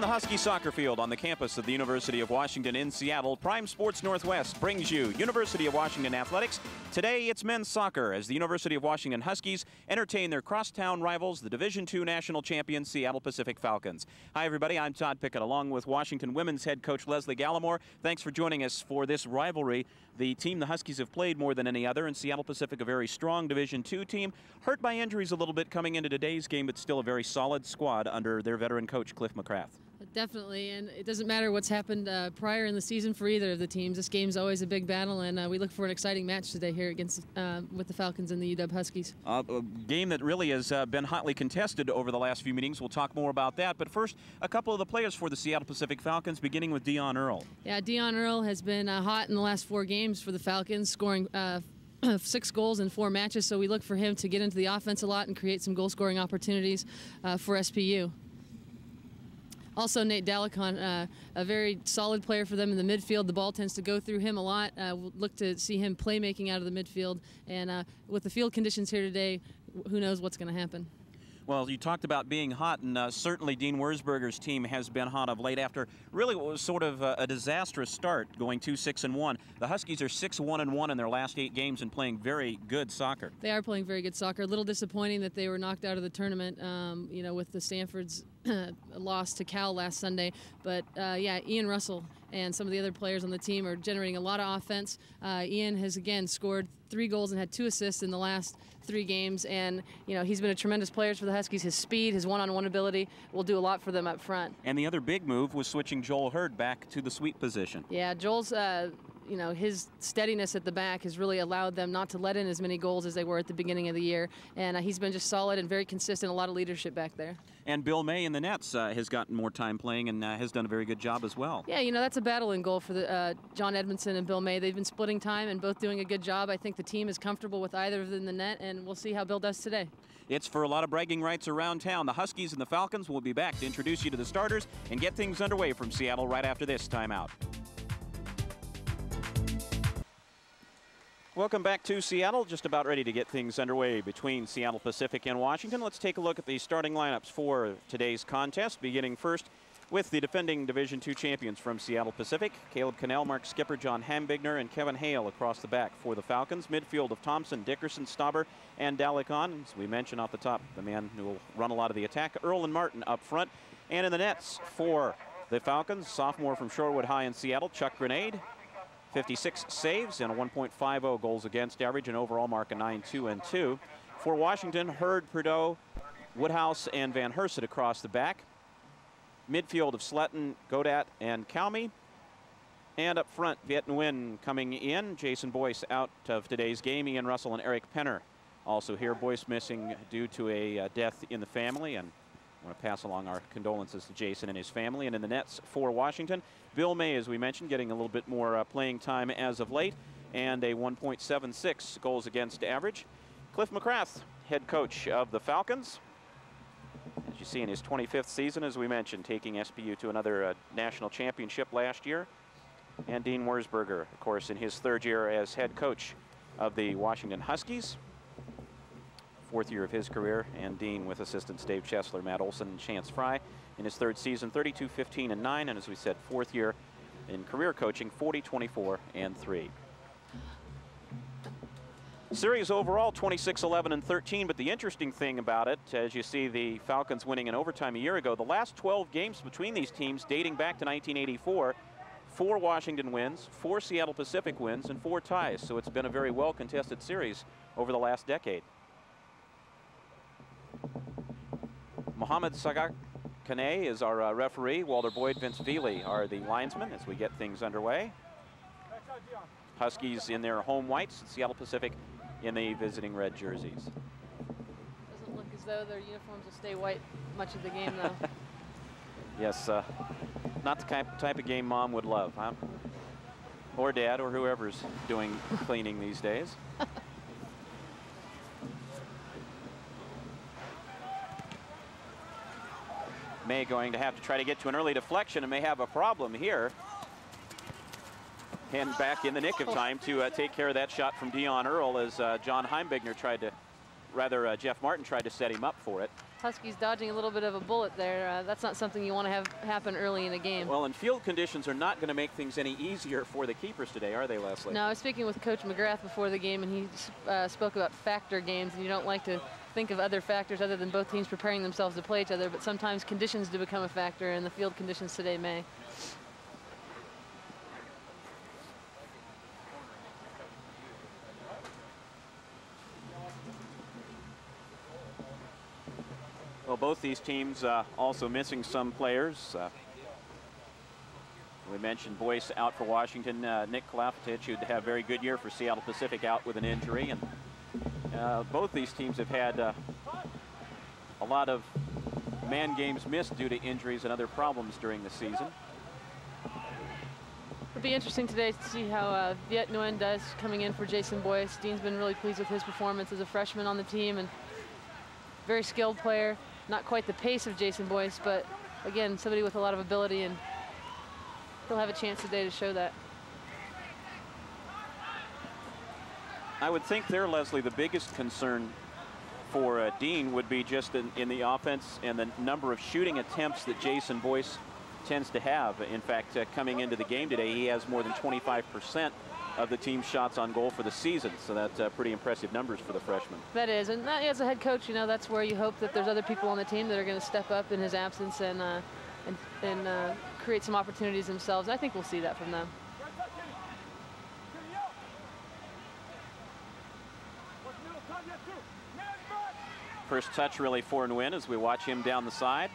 From the Husky soccer field on the campus of the University of Washington in Seattle, Prime Sports Northwest brings you University of Washington Athletics. Today it's men's soccer as the University of Washington Huskies entertain their crosstown rivals, the Division II national champion Seattle Pacific Falcons. Hi everybody, I'm Todd Pickett along with Washington women's head coach Lesle Gallimore. Thanks for joining us for this rivalry. The team the Huskies have played more than any other, and Seattle Pacific a very strong Division II team. Hurt by injuries a little bit coming into today's game, but still a very solid squad under their veteran coach Cliff McCrath. Definitely, and it doesn't matter what's happened uh, prior in the season for either of the teams. This game's always a big battle, and uh, we look for an exciting match today here against uh, with the Falcons and the UW Huskies. Uh, a game that really has uh, been hotly contested over the last few meetings. We'll talk more about that. But first, a couple of the players for the Seattle Pacific Falcons, beginning with Dion Earl. Yeah, Dion Earl has been uh, hot in the last four games for the Falcons, scoring six goals in four matches. So we look for him to get into the offense a lot and create some goal scoring opportunities uh, for SPU. Also, Nate Dalicon, uh, a very solid player for them in the midfield. The ball tends to go through him a lot. Uh, we'll look to see him playmaking out of the midfield. And uh, with the field conditions here today, who knows what's going to happen. Well, you talked about being hot, and uh, certainly Dean Wurzberger's team has been hot of late after really what was sort of a, a disastrous start, going 2 6 and 1. The Huskies are 6 1 and 1 in their last eight games and playing very good soccer. They are playing very good soccer. A little disappointing that they were knocked out of the tournament, um, you know, with the Stanford's loss to Cal last Sunday. But uh, yeah, Ian Russell and some of the other players on the team are generating a lot of offense. Uh, Ian has again scored three goals and had two assists in the last three games, and you know he's been a tremendous player for the Huskies. His speed, his one-on-one ability will do a lot for them up front. And the other big move was switching Joel Hurd back to the sweep position. Yeah, Joel's. Uh, you know, his steadiness at the back has really allowed them not to let in as many goals as they were at the beginning of the year. And uh, he's been just solid and very consistent, a lot of leadership back there. And Bill May in the nets uh, has gotten more time playing and uh, has done a very good job as well. Yeah, you know, that's a battle in goal for the, uh, John Edmondson and Bill May. They've been splitting time and both doing a good job. I think the team is comfortable with either of them in the net, and we'll see how Bill does today. It's for a lot of bragging rights around town. The Huskies and the Falcons will be back to introduce you to the starters and get things underway from Seattle right after this timeout. Welcome back to Seattle. Just about ready to get things underway between Seattle Pacific and Washington. Let's take a look at the starting lineups for today's contest, beginning first with the defending Division II champions from Seattle Pacific. Caleb Cannell, Mark Skipper, John Heimbigner, and Kevin Hale across the back for the Falcons. Midfield of Thompson, Dickerson, Stauber, and Dalicon. As we mentioned off the top, the man who will run a lot of the attack. Earl and Martin up front. And in the nets for the Falcons, sophomore from Shorewood High in Seattle, Chuck Grenade. 56 saves and a 1.50 goals against average, and overall mark of 9-2 and 2. For Washington, Hurd, Prideaux, Woodhouse, and Van Herset across the back. Midfield of Sletton, Godat, and Calmy. And up front, Viet Nguyen coming in. Jason Boyce out of today's game. Ian Russell and Eric Penner also here. Boyce missing due to a uh, death in the family. And I want to pass along our condolences to Jason and his family. And in the nets for Washington, Bill May, as we mentioned, getting a little bit more uh, playing time as of late, and a 1.76 goals against average. Cliff McCrath, head coach of the Falcons. As you see in his 25th season, as we mentioned, taking SPU to another uh, national championship last year. And Dean Wurzberger, of course, in his third year as head coach of the Washington Huskies fourth year of his career, and Dean with assistants Dave Chesler, Matt Olson, and Chance Fry in his third season, 32, 15, and 9, and as we said, fourth year in career coaching, 40, 24, and 3. Series overall 26, 11, and 13, but the interesting thing about it, as you see the Falcons winning in overtime a year ago, the last 12 games between these teams dating back to 1984, four Washington wins, four Seattle Pacific wins, and four ties. So it's been a very well contested series over the last decade. Mohamed Sagak Kane is our uh, referee. Walter Boyd, Vince Veely are the linesmen as we get things underway. Huskies in their home whites, Seattle Pacific in the visiting red jerseys. Doesn't look as though their uniforms will stay white much of the game, though. yes, uh, not the type of game mom would love, huh? Or dad, or whoever's doing cleaning these days. May going to have to try to get to an early deflection and may have a problem here. And back in the nick of time to uh, take care of that shot from Dion Earl as uh, John Heimbigner tried to rather uh, Jeff Martin tried to set him up for it. Huskies dodging a little bit of a bullet there. Uh, that's not something you want to have happen early in a game. Well, and field conditions are not going to make things any easier for the keepers today, are they, Lesle? No, I was speaking with Coach McCrath before the game, and he uh, spoke about factor games, and you don't like to think of other factors other than both teams preparing themselves to play each other, but sometimes conditions do become a factor, and the field conditions today may. Well, both these teams uh, also missing some players. Uh, we mentioned Boyce out for Washington. Uh, Nick Kalafatich, who'd have a very good year for Seattle Pacific, out with an injury. And uh, both these teams have had uh, a lot of man games missed due to injuries and other problems during the season. It'll be interesting today to see how uh, Viet Nguyen does coming in for Jason Boyce. Dean's been really pleased with his performance as a freshman on the team and very skilled player. Not quite the pace of Jason Boyce, but again, somebody with a lot of ability, and he'll have a chance today to show that. I would think there, Lesle, the biggest concern for uh, Dean would be just in, in, the offense and the number of shooting attempts that Jason Boyce tends to have. In fact, uh, coming into the game today, he has more than 25 percent of the team's shots on goal for the season. So that's uh, pretty impressive numbers for the freshman. That is, and that, as a head coach, you know, that's where you hope that there's other people on the team that are going to step up in his absence and uh, and, and uh, create some opportunities themselves. I think we'll see that from them. First touch really for Nguyen as we watch him down the side.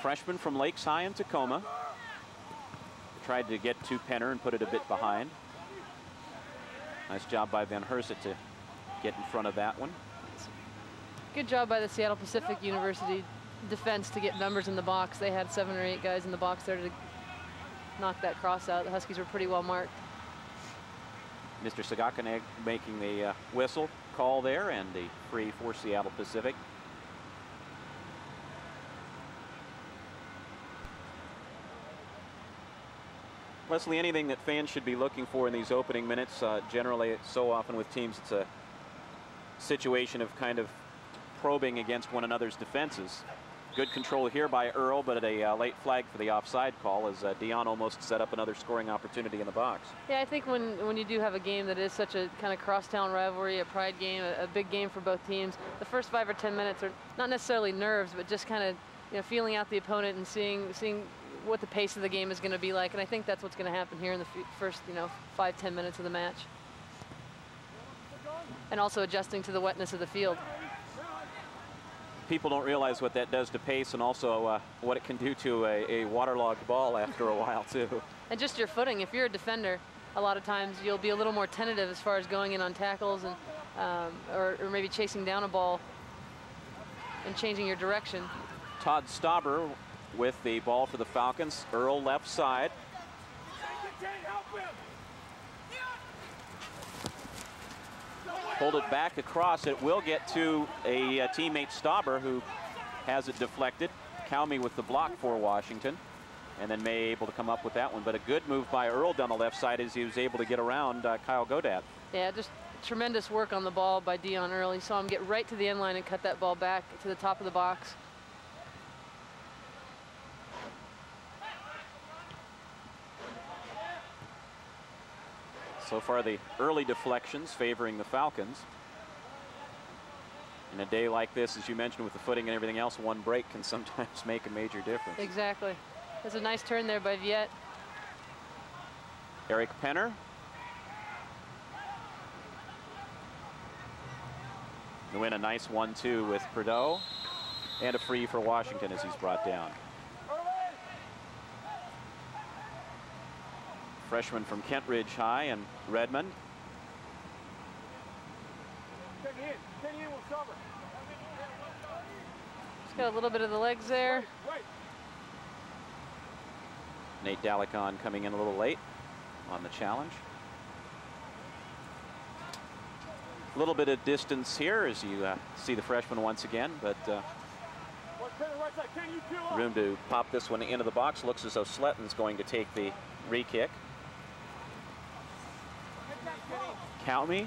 Freshman from Lakes High in Tacoma. Tried to get to Penner and put it a bit behind. Nice job by Van Herset to get in front of that one. Good job by the Seattle Pacific University defense to get numbers in the box. They had seven or eight guys in the box there to knock that cross out. The Huskies were pretty well marked. Mr. Sagakanek making the uh, whistle call there and the free for Seattle Pacific. Lesle, anything that fans should be looking for in these opening minutes? Uh, generally, so often with teams, it's a situation of kind of probing against one another's defenses. Good control here by Earl, but a uh, late flag for the offside call as uh, Dion almost set up another scoring opportunity in the box. Yeah, I think when, when you do have a game that is such a kind of crosstown rivalry, a pride game, a, a big game for both teams, the first five or 10 minutes are not necessarily nerves, but just kind of you know, feeling out the opponent and seeing, seeing what the pace of the game is going to be like. And I think that's what's going to happen here in the first, you know, five, ten minutes of the match. And also adjusting to the wetness of the field. People don't realize what that does to pace and also uh, what it can do to a, a waterlogged ball after a while, too. And just your footing. If you're a defender, a lot of times you'll be a little more tentative as far as going in on tackles and um, or, or maybe chasing down a ball and changing your direction. Todd Stauber with the ball for the Falcons. Earl left side. Hold it back across. It will get to a, a teammate Stauber who has it deflected. Calmy with the block for Washington. And then May able to come up with that one. But a good move by Earl down the left side as he was able to get around uh, Kyle Godat. Yeah, just tremendous work on the ball by Dion Earl. You saw him get right to the end line and cut that ball back to the top of the box. So far, the early deflections favoring the Falcons. In a day like this, as you mentioned, with the footing and everything else, one break can sometimes make a major difference. Exactly. That's a nice turn there by Viet. Eric Penner. To win a nice 1-2 with Prideaux. And a free for Washington as he's brought down. Freshman from Kent Ridge High and Redmond. He's got a little bit of the legs there. Nate Dalicon coming in a little late on the challenge. A little bit of distance here as you uh, see the freshman once again, but uh, room to pop this one into the box. Looks as though Sletton's going to take the re-kick. Count me.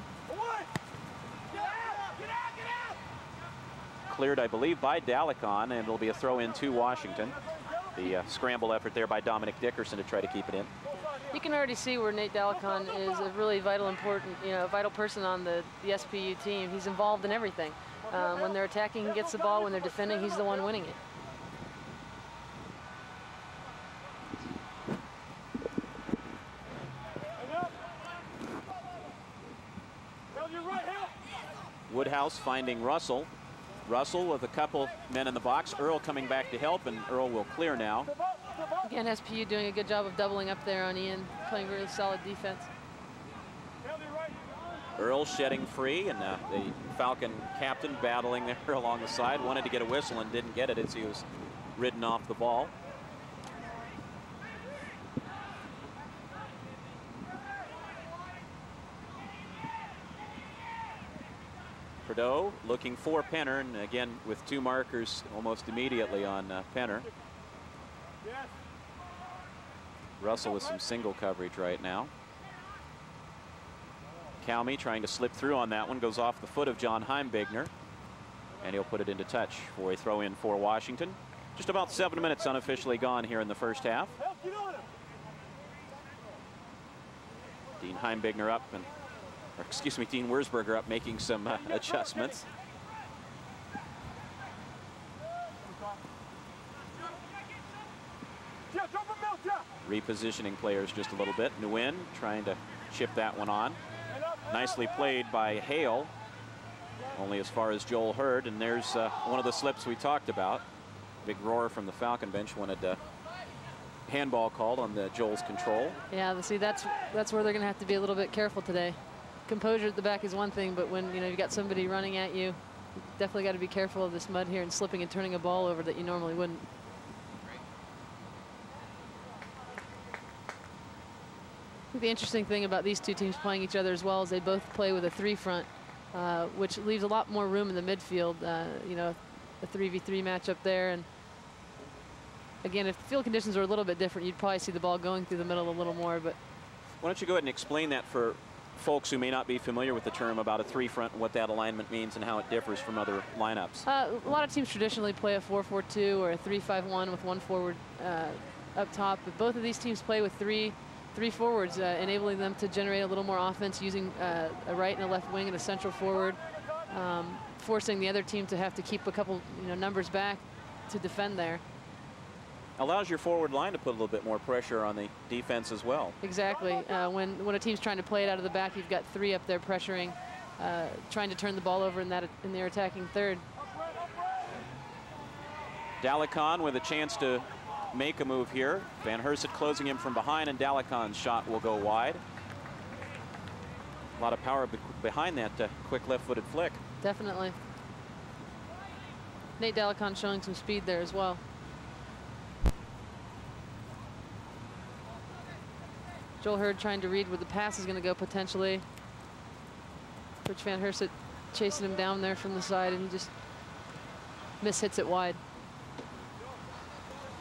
cleared, I believe, by Dalicon, and it'll be a throw in to Washington. The uh, scramble effort there by Dominic Dickerson to try to keep it in. You can already see where Nate Dalicon is a really vital, important, you know, vital person on the, the SPU team. He's involved in everything. Um, when they're attacking, he gets the ball. When they're defending, he's the one winning it. Woodhouse finding Russell. Russell with a couple men in the box. Earl coming back to help, and Earl will clear now. Again, SPU doing a good job of doubling up there on Ian, playing really solid defense. Earl shedding free, and uh, the Falcon captain battling there along the side. Wanted to get a whistle and didn't get it as he was ridden off the ball. Prideaux looking for Penner, and again with two markers almost immediately on uh, Penner. Russell with some single coverage right now. Calmy trying to slip through on that one, goes off the foot of John Heimbigner, and he'll put it into touch for a throw in for Washington. Just about seven minutes unofficially gone here in the first half. Dean Heimbigner up and or excuse me, Dean Wurzberger up making some uh, adjustments. Repositioning players just a little bit. Nguyen trying to chip that one on. Nicely played by Hale. Only as far as Joel Hurd. And there's uh, one of the slips we talked about. Big roar from the Falcon bench wanted uh, handball called on the Joel's control. Yeah, see, that's that's where they're going to have to be a little bit careful today composure at the back is one thing, but when you know you've got somebody running at you, you, definitely got to be careful of this mud here and slipping and turning a ball over that you normally wouldn't. the interesting thing about these two teams playing each other as well is they both play with a three front, uh, which leaves a lot more room in the midfield. Uh, you know, a 3v3 matchup there. And again, if the field conditions were a little bit different, you'd probably see the ball going through the middle a little more. But why don't you go ahead and explain that for folks who may not be familiar with the term about a three front and what that alignment means and how it differs from other lineups? Uh, a lot of teams traditionally play a 4-4-2 or a 3-5-1 with one forward uh, up top. But both of these teams play with three three forwards, uh, enabling them to generate a little more offense using uh, a right and a left wing and a central forward, um, forcing the other team to have to keep a couple you know, numbers back to defend there allows your forward line to put a little bit more pressure on the defense as well. Exactly. Uh, when, when a team's trying to play it out of the back, you've got three up there pressuring, uh, trying to turn the ball over in, that, in their attacking third. Dalicon with a chance to make a move here. Van Herset closing him from behind, and Dalicon's shot will go wide. A lot of power be behind that uh, quick left-footed flick. Definitely. Nate Dalicon showing some speed there as well. Joel Hurd trying to read where the pass is going to go potentially. Rich Van Herset chasing him down there from the side and he just mishits it wide.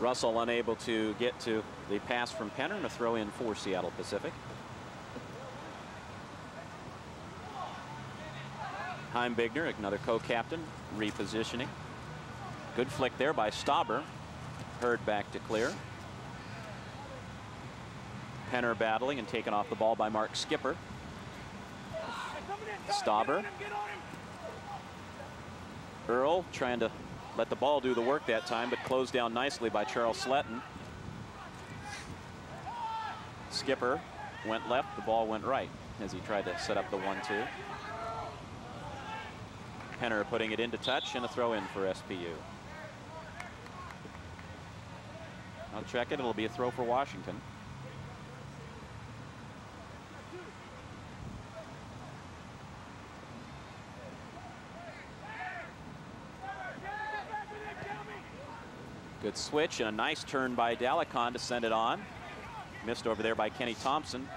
Russell unable to get to the pass from Penner and a throw in for Seattle Pacific. Heim Heimbigner, another co-captain, repositioning. Good flick there by Stauber. Hurd back to clear. Penner battling and taken off the ball by Mark Skipper. Stauber. Earl trying to let the ball do the work that time, but closed down nicely by Charles Sletton. Skipper went left, the ball went right as he tried to set up the one-two. Penner putting it into touch and a throw in for SPU. I'll check it, it'll be a throw for Washington. Good switch and a nice turn by Dalicon to send it on. Missed over there by Kenny Thompson.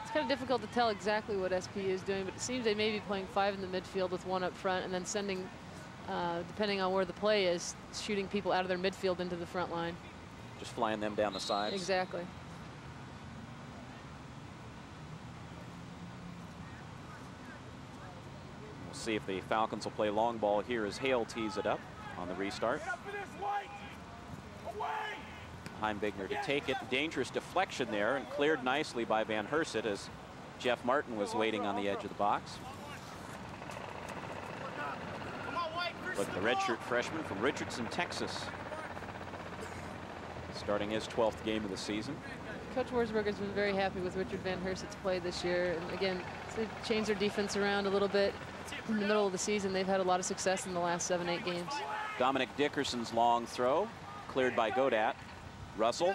It's kind of difficult to tell exactly what SP is doing, but it seems they may be playing five in the midfield with one up front and then sending, uh, depending on where the play is, shooting people out of their midfield into the front line. Just flying them down the sides. Exactly. We'll see if the Falcons will play long ball here as Hale tees it up on the restart. Heimbigner to take it. Dangerous deflection there and cleared nicely by Van Herset as Jeff Martin was waiting on the edge of the box. Look the redshirt freshman from Richardson, Texas. Starting his 12th game of the season. Coach Wurzberger's been very happy with Richard Van Herset's play this year. And again, they've changed their defense around a little bit in the middle of the season. They've had a lot of success in the last seven, eight games. Dominic Dickerson's long throw, cleared by Godat. Russell.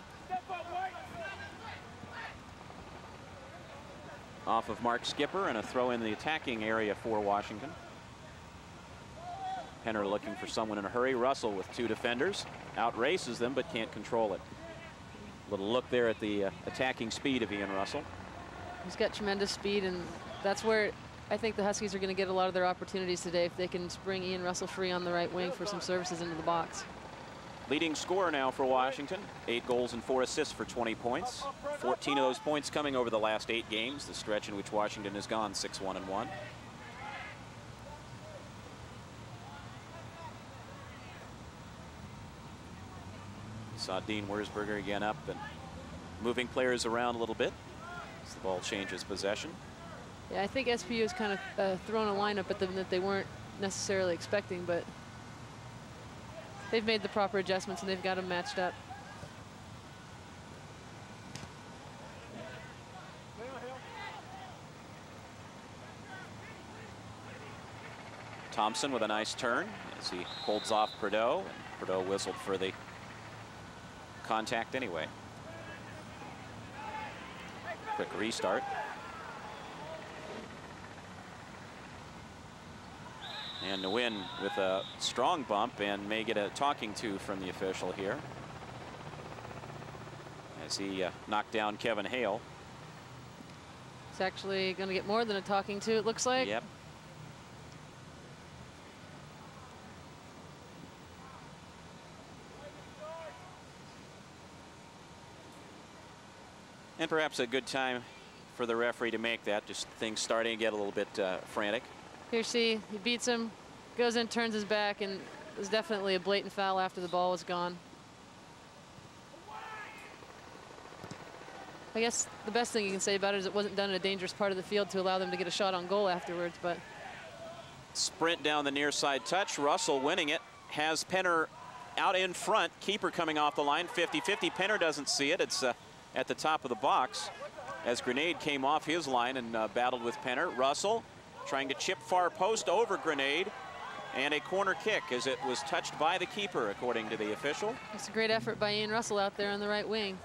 Off of Mark Skipper and a throw in the attacking area for Washington. Penner looking for someone in a hurry. Russell with two defenders. Outraces them but can't control it. Little look there at the uh, attacking speed of Ian Russell. He's got tremendous speed and that's where I think the Huskies are going to get a lot of their opportunities today if they can bring Ian Russell free on the right wing for some services into the box. Leading scorer now for Washington. Eight goals and four assists for 20 points. 14 of those points coming over the last eight games, the stretch in which Washington has gone 6-1 and 1. Saw Dean Wurzberger again up and moving players around a little bit as the ball changes possession. Yeah, I think SPU has kind of uh, thrown a lineup at them that they weren't necessarily expecting, but they've made the proper adjustments and they've got them matched up. Thompson with a nice turn as he holds off Prideaux. And Prideaux whistled for the contact anyway. Quick restart. And Nguyen with a strong bump and may get a talking to from the official here. As he uh, knocked down Kevin Hale. It's actually going to get more than a talking to, it looks like. Yep. And perhaps a good time for the referee to make that, just things starting to get a little bit uh, frantic. Here, see, he beats him, goes in, turns his back, and it was definitely a blatant foul after the ball was gone. I guess the best thing you can say about it is it wasn't done in a dangerous part of the field to allow them to get a shot on goal afterwards, but. Sprint down the near side touch. Russell winning it. Has Penner out in front. Keeper coming off the line. 50-50. Penner doesn't see it. It's uh, at the top of the box as Grenade came off his line and uh, battled with Penner. Russell trying to chip far post over Grenade and a corner kick as it was touched by the keeper according to the official. It's a great effort by Ian Russell out there on the right wing.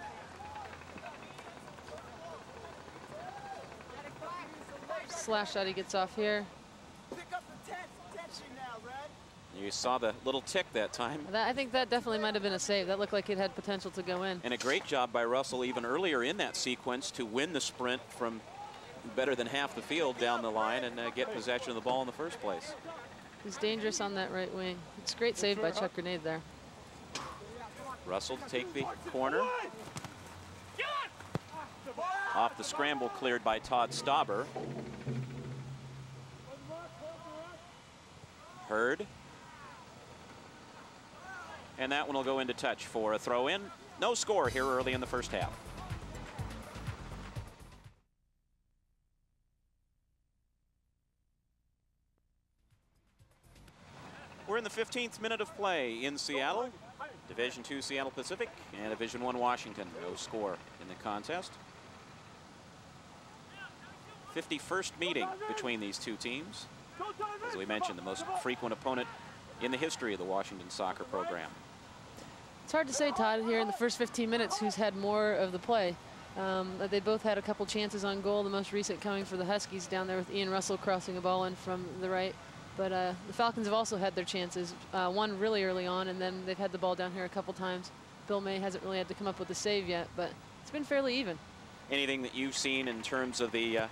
Slash shot he gets off here. You saw the little tick that time. That, I think that definitely might have been a save. That looked like it had potential to go in. And a great job by Russell even earlier in that sequence to win the sprint from better than half the field down the line and uh, get possession of the ball in the first place. He's dangerous on that right wing. It's a great save by Chuck Grenade there. Russell to take the corner. Off the scramble cleared by Todd Stauber. Hurd. And that one will go into touch for a throw in. No score here early in the first half. The 15th minute of play in Seattle. Division II Seattle Pacific and Division One Washington. No score in the contest. 51st meeting between these two teams. As we mentioned, the most frequent opponent in the history of the Washington soccer program. It's hard to say, Todd, here in the first 15 minutes who's had more of the play. Um, they both had a couple chances on goal, the most recent coming for the Huskies down there with Ian Russell crossing a ball in from the right. But uh, the Falcons have also had their chances, uh, one really early on, and then they've had the ball down here a couple times. Bill May hasn't really had to come up with a save yet, but it's been fairly even. Anything that you've seen in terms of the uh,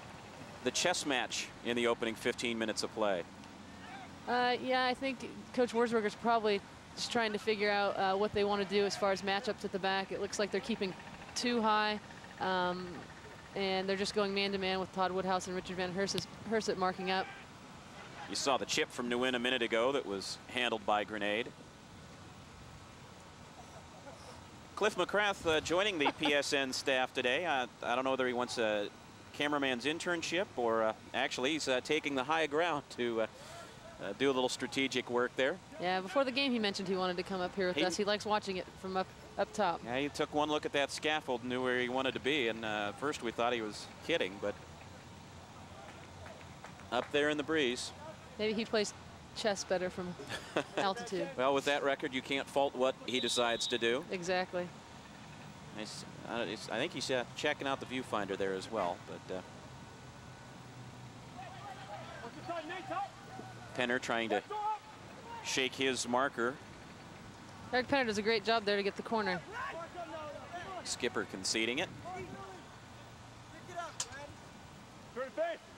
the chess match in the opening 15 minutes of play? Uh, yeah, I think Coach Wurzberger's probably just trying to figure out uh, what they want to do as far as matchups at the back. It looks like they're keeping too high, um, and they're just going man-to-man -man with Todd Woodhouse and Richard Van Herset marking up. You saw the chip from Nguyen a minute ago that was handled by Grenade. Cliff McCrath uh, joining the PSN staff today. Uh, I don't know whether he wants a cameraman's internship or uh, actually he's uh, taking the high ground to uh, uh, do a little strategic work there. Yeah, before the game he mentioned he wanted to come up here with he, us. He likes watching it from up up top. Yeah, he took one look at that scaffold, knew where he wanted to be, and first we thought he was kidding, but up there in the breeze. Maybe he plays chess better from altitude. Well, with that record, you can't fault what he decides to do. Exactly. uh, I think he's uh, checking out the viewfinder there as well. But uh, Penner trying to shake his marker. Eric Penner does a great job there to get the corner. Skipper conceding it.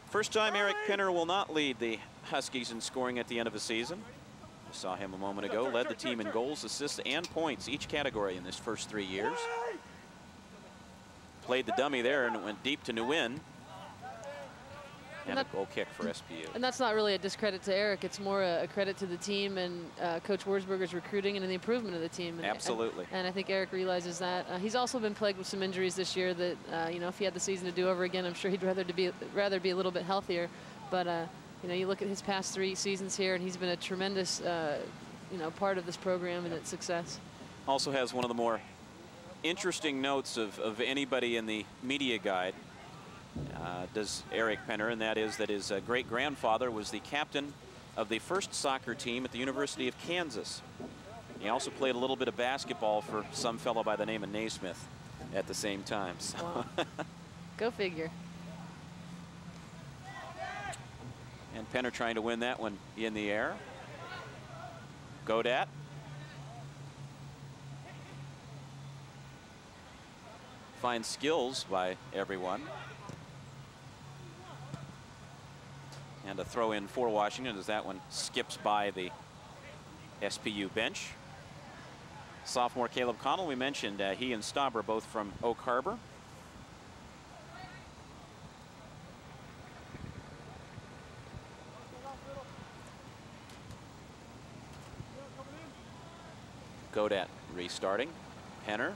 First time Eric Penner will not lead the Huskies in scoring at the end of the season. We saw him a moment ago, led the team in goals, assists, and points, each category in this first three years. Played the dummy there and it went deep to Nguyen. And, and that, a goal kick for SPU. And that's not really a discredit to Eric. It's more a, a credit to the team and uh, Coach Wurzberger's recruiting and the improvement of the team. And, Absolutely. And, and, I think Eric realizes that. Uh, he's also been plagued with some injuries this year that, uh, you know, if he had the season to do over again, I'm sure he'd rather to be rather be a little bit healthier. But uh, you know, you look at his past three seasons here, and he's been a tremendous, uh, you know, part of this program and its success. Also has one of the more interesting notes of, of anybody in the media guide, uh, does Eric Penner, and that is that his uh, great-grandfather was the captain of the first soccer team at the University of Kansas. He also played a little bit of basketball for some fellow by the name of Naismith at the same time. So. Wow. Go figure. And Penner trying to win that one in the air. Godat. Fine skills by everyone. And a throw in for Washington as that one skips by the SPU bench. Sophomore Caleb Connell, we mentioned uh, he and Stauber both from Oak Harbor. Godat restarting. Penner.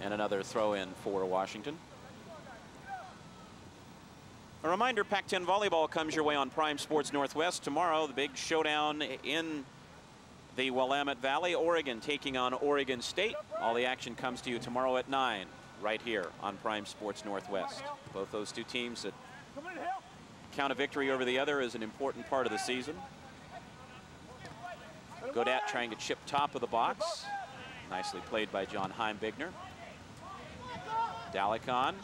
And another throw in for Washington. A reminder, Pac-10 volleyball comes your way on Prime Sports Northwest tomorrow. The big showdown in the Willamette Valley, Oregon taking on Oregon State. All the action comes to you tomorrow at 9, right here on Prime Sports Northwest. Both those two teams that count a victory over the other is an important part of the season. Godat trying to chip top of the box. Nicely played by John Heimbigner. Dalicon.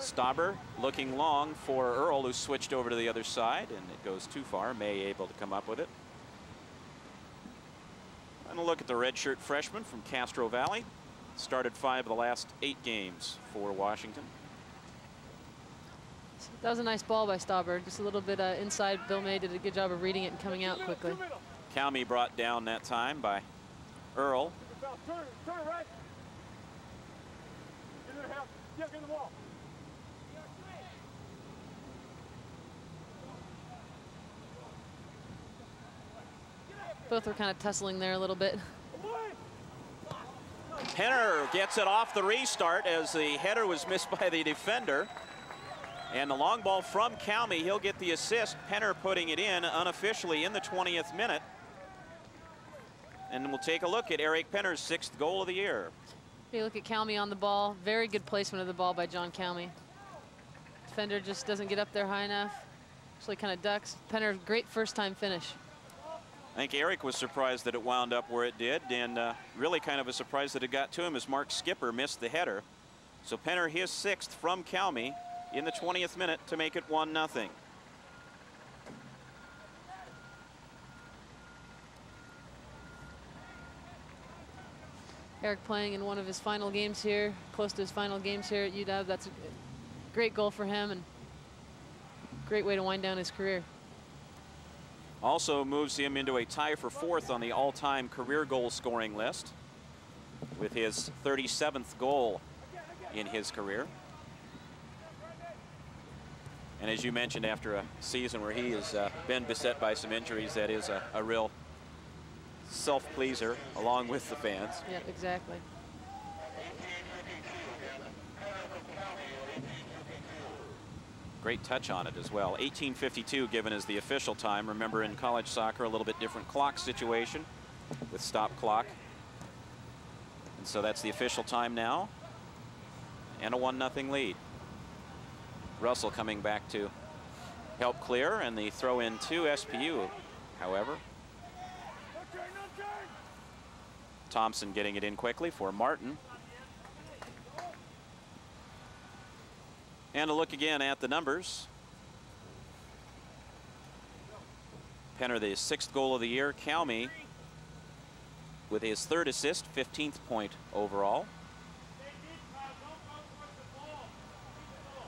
Stauber looking long for Earl, who switched over to the other side, and it goes too far. May able to come up with it. And a look at the redshirt freshman from Castro Valley. Started five of the last eight games for Washington. That was a nice ball by Stauber. Just a little bit uh, inside. Bill May did a good job of reading it and coming out quickly. Calmy brought down that time by Earl. Both were kind of tussling there a little bit. Penner gets it off the restart as the header was missed by the defender. And the long ball from Calmy, he'll get the assist. Penner putting it in unofficially in the 20th minute. And we'll take a look at Eric Penner's sixth goal of the year. You look at Calmy on the ball. Very good placement of the ball by John Calmy. Defender just doesn't get up there high enough. Actually kind of ducks. Penner, great first time finish. I think Eric was surprised that it wound up where it did, and uh, really kind of a surprise that it got to him as Mark Skipper missed the header. So Penner, his sixth from Calmy in the 20th minute to make it 1 nothing. Eric playing in one of his final games here, close to his final games here at UW. That's a great goal for him and great way to wind down his career. Also moves him into a tie for fourth on the all-time career goal scoring list with his 37th goal in his career. And as you mentioned, after a season where he has uh, been beset by some injuries, that is a, a real self-pleaser along with the fans. Yeah, exactly. Great touch on it as well. 1852 given as the official time. Remember in college soccer, a little bit different clock situation with stop clock. And so that's the official time now. And a one nothing lead. Russell coming back to help clear and the throw in to SPU, however. Thompson getting it in quickly for Martin. And a look again at the numbers. Penner, the sixth goal of the year. Calmy with his third assist, 15th point overall.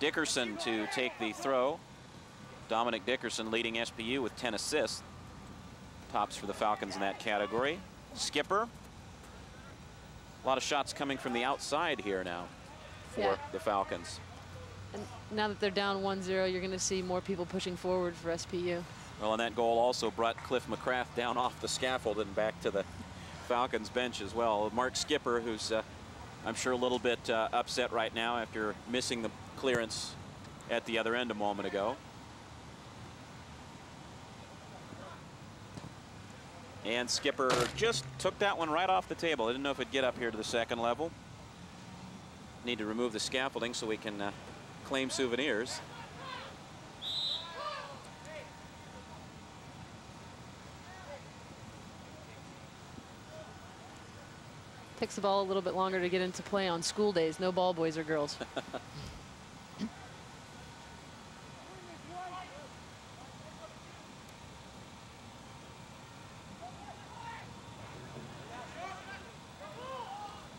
Dickerson to take the throw. Dominic Dickerson leading SPU with 10 assists. Tops for the Falcons in that category. Skipper. A lot of shots coming from the outside here now for yeah. the Falcons. And now that they're down 1-0, you're going to see more people pushing forward for SPU. Well, and that goal also brought Cliff McCrath down off the scaffold and back to the Falcons bench as well. Mark Skipper, who's uh, I'm sure a little bit uh, upset right now after missing the clearance at the other end a moment ago. And Skipper just took that one right off the table. I didn't know if it'd get up here to the second level. Need to remove the scaffolding so we can uh, claim souvenirs. Takes the ball a little bit longer to get into play on school days. No ball boys or girls.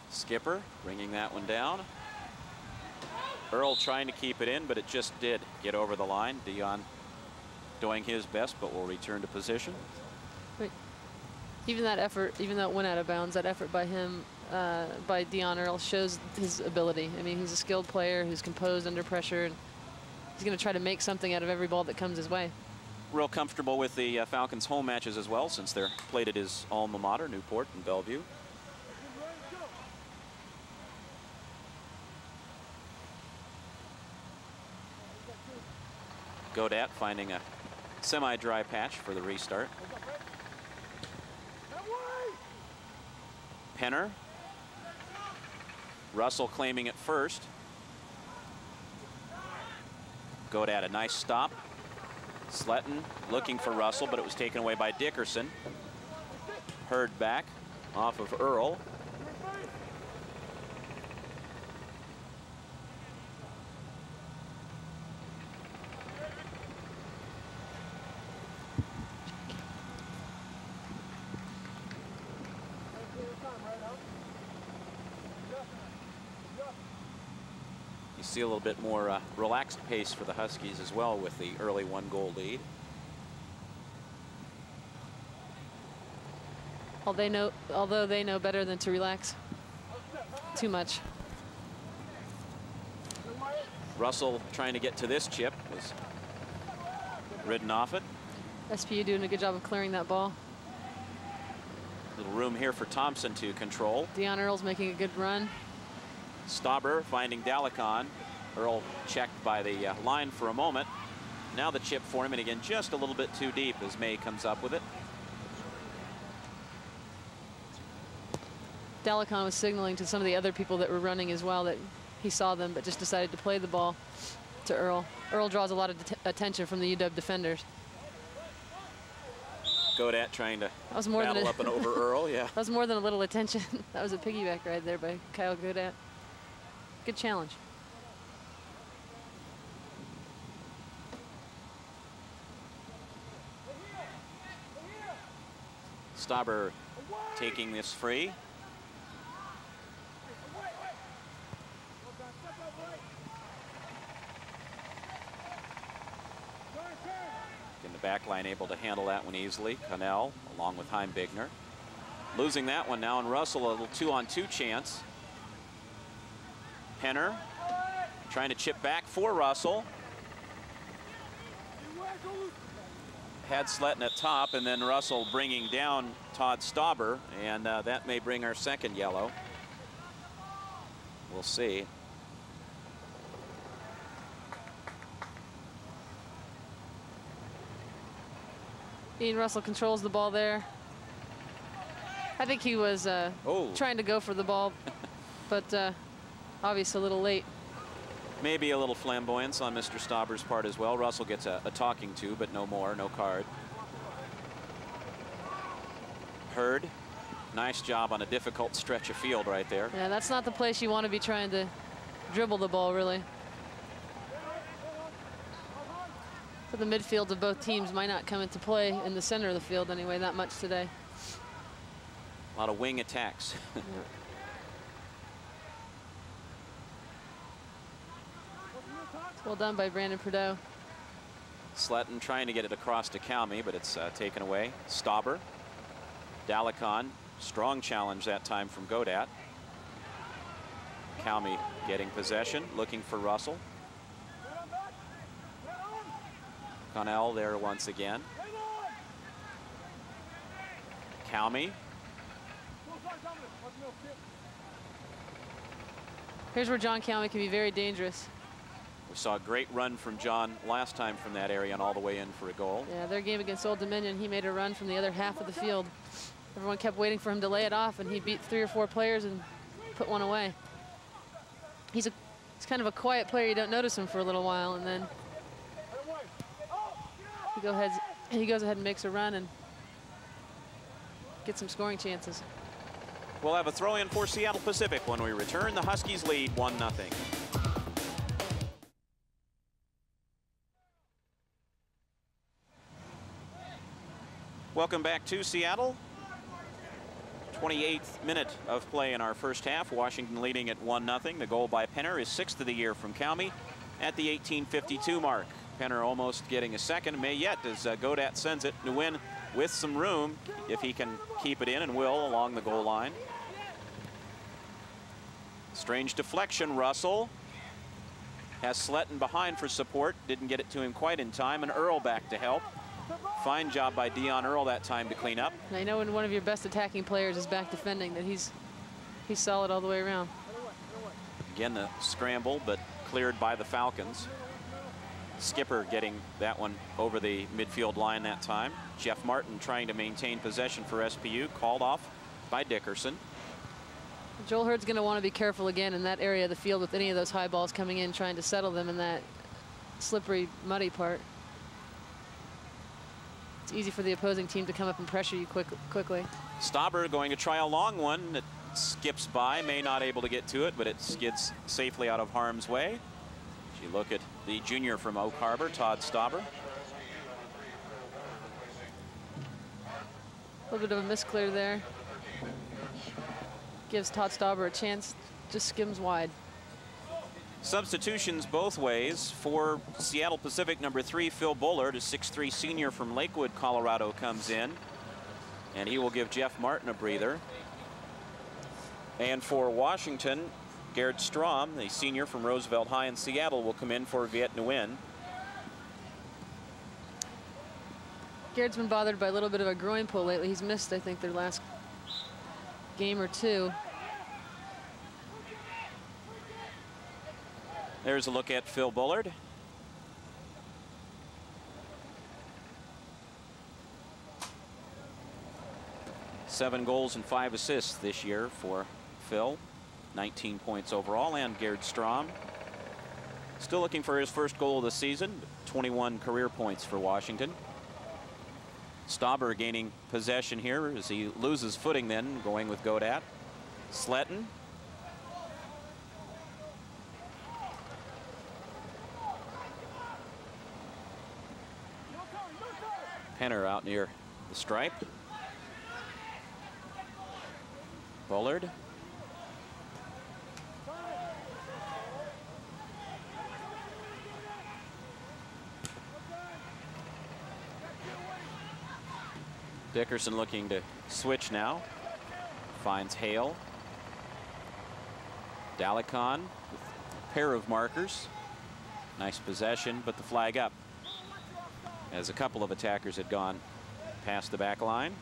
Skipper bringing that one down. Earl trying to keep it in, but it just did get over the line. Dion doing his best, but will return to position. Wait. Even that effort, even though it went out of bounds, that effort by him, uh, by Dion Earl, shows his ability. I mean, he's a skilled player who's composed under pressure. And he's going to try to make something out of every ball that comes his way. Real comfortable with the uh, Falcons' home matches as well, since they're played at his alma mater, Newport and Bellevue. Godat finding a semi-dry patch for the restart. Penner. Russell claiming it first. Godat a nice stop. Sletton looking for Russell, but it was taken away by Dickerson. Hurd back off of Earl. See a little bit more uh, relaxed pace for the Huskies as well with the early one goal lead. All they know, although they know better than to relax too much. Russell trying to get to this chip was ridden off it. SPU doing a good job of clearing that ball. Little room here for Thompson to control. Dion Earl's making a good run. Stauber finding Dalicon. Earl checked by the uh, line for a moment. Now the chip for him, and again, just a little bit too deep as May comes up with it. Dalicon was signaling to some of the other people that were running as well that he saw them, but just decided to play the ball to Earl. Earl draws a lot of attention from the UW defenders. Godat trying to that was more battle than a, up and over Earl, yeah. That was more than a little attention. that was a piggyback ride there by Kyle Godat. Good challenge. Stauber taking this free. In the back line able to handle that one easily. Connell along with Heimbigner. Losing that one now and Russell a little two on two chance. Penner trying to chip back for Russell. Had Sletton at top, and then Russell bringing down Todd Stauber, and uh, that may bring our second yellow. We'll see. Ian Russell controls the ball there. I think he was uh, oh. trying to go for the ball, but uh, obviously a little late. Maybe a little flamboyance on Mr. Stauber's part as well. Russell gets a, a talking to, but no more, no card. Hurd, nice job on a difficult stretch of field right there. Yeah, that's not the place you want to be trying to dribble the ball, really. So the midfield of both teams might not come into play in the center of the field anyway that much today. A lot of wing attacks. Well done by Brandon Prideaux. Sletton trying to get it across to Calmy, but it's uh, taken away. Stauber. Dalicon, strong challenge that time from Godat. Calmy getting possession, looking for Russell. Connell there once again. Calmy. Here's where John Calmy can be very dangerous. We saw a great run from John last time from that area and all the way in for a goal. Yeah, their game against Old Dominion, he made a run from the other half of the field. Everyone kept waiting for him to lay it off, and he beat three or four players and put one away. He's a he's kind of a quiet player. You don't notice him for a little while, and then he go ahead he goes ahead and makes a run and gets some scoring chances. We'll have a throw in for Seattle Pacific when we return. The Huskies lead 1 Welcome back to Seattle. 28th minute of play in our first half. Washington leading at 1-0. The goal by Penner is sixth of the year from Calmy at the 1852 mark. Penner almost getting a second. May yet as uh, Godat sends it. Nguyen with some room if he can keep it in and will along the goal line. Strange deflection. Russell has Sletton behind for support. Didn't get it to him quite in time. And Earl back to help. Fine job by Dion Earl that time to clean up. I know when one of your best attacking players is back defending that he's he's solid all the way around. Again, the scramble, but cleared by the Falcons. Skipper getting that one over the midfield line that time. Jeff Martin trying to maintain possession for SPU, called off by Dickerson. Joel Hurd's going to want to be careful again in that area of the field with any of those high balls coming in, trying to settle them in that slippery, muddy part. It's easy for the opposing team to come up and pressure you quick, quickly. Stauber going to try a long one that skips by, may not able to get to it, but it skids safely out of harm's way. If You look at the junior from Oak Harbor, Todd Stauber. A little bit of a misclear there. Gives Todd Stauber a chance, just skims wide. Substitutions both ways. For Seattle Pacific, number three, Phil Bullard, a 6'3 senior from Lakewood, Colorado, comes in. And he will give Jeff Martin a breather. And for Washington, Garrett Strom, the senior from Roosevelt High in Seattle, will come in for Viet Nguyen. Garrett's been bothered by a little bit of a groin pull lately. He's missed, I think, their last game or two. There's a look at Phil Bullard. Seven goals and five assists this year for Phil. 19 points overall, and Garrett Strom. Still looking for his first goal of the season, 21 career points for Washington. Stauber gaining possession here as he loses footing then, going with Godat. Sletton. Penner out near the stripe. Bullard. Dickerson looking to switch now. Finds Hale. Dalicon with pair of markers. Nice possession, but the flag up as a couple of attackers had gone past the back line.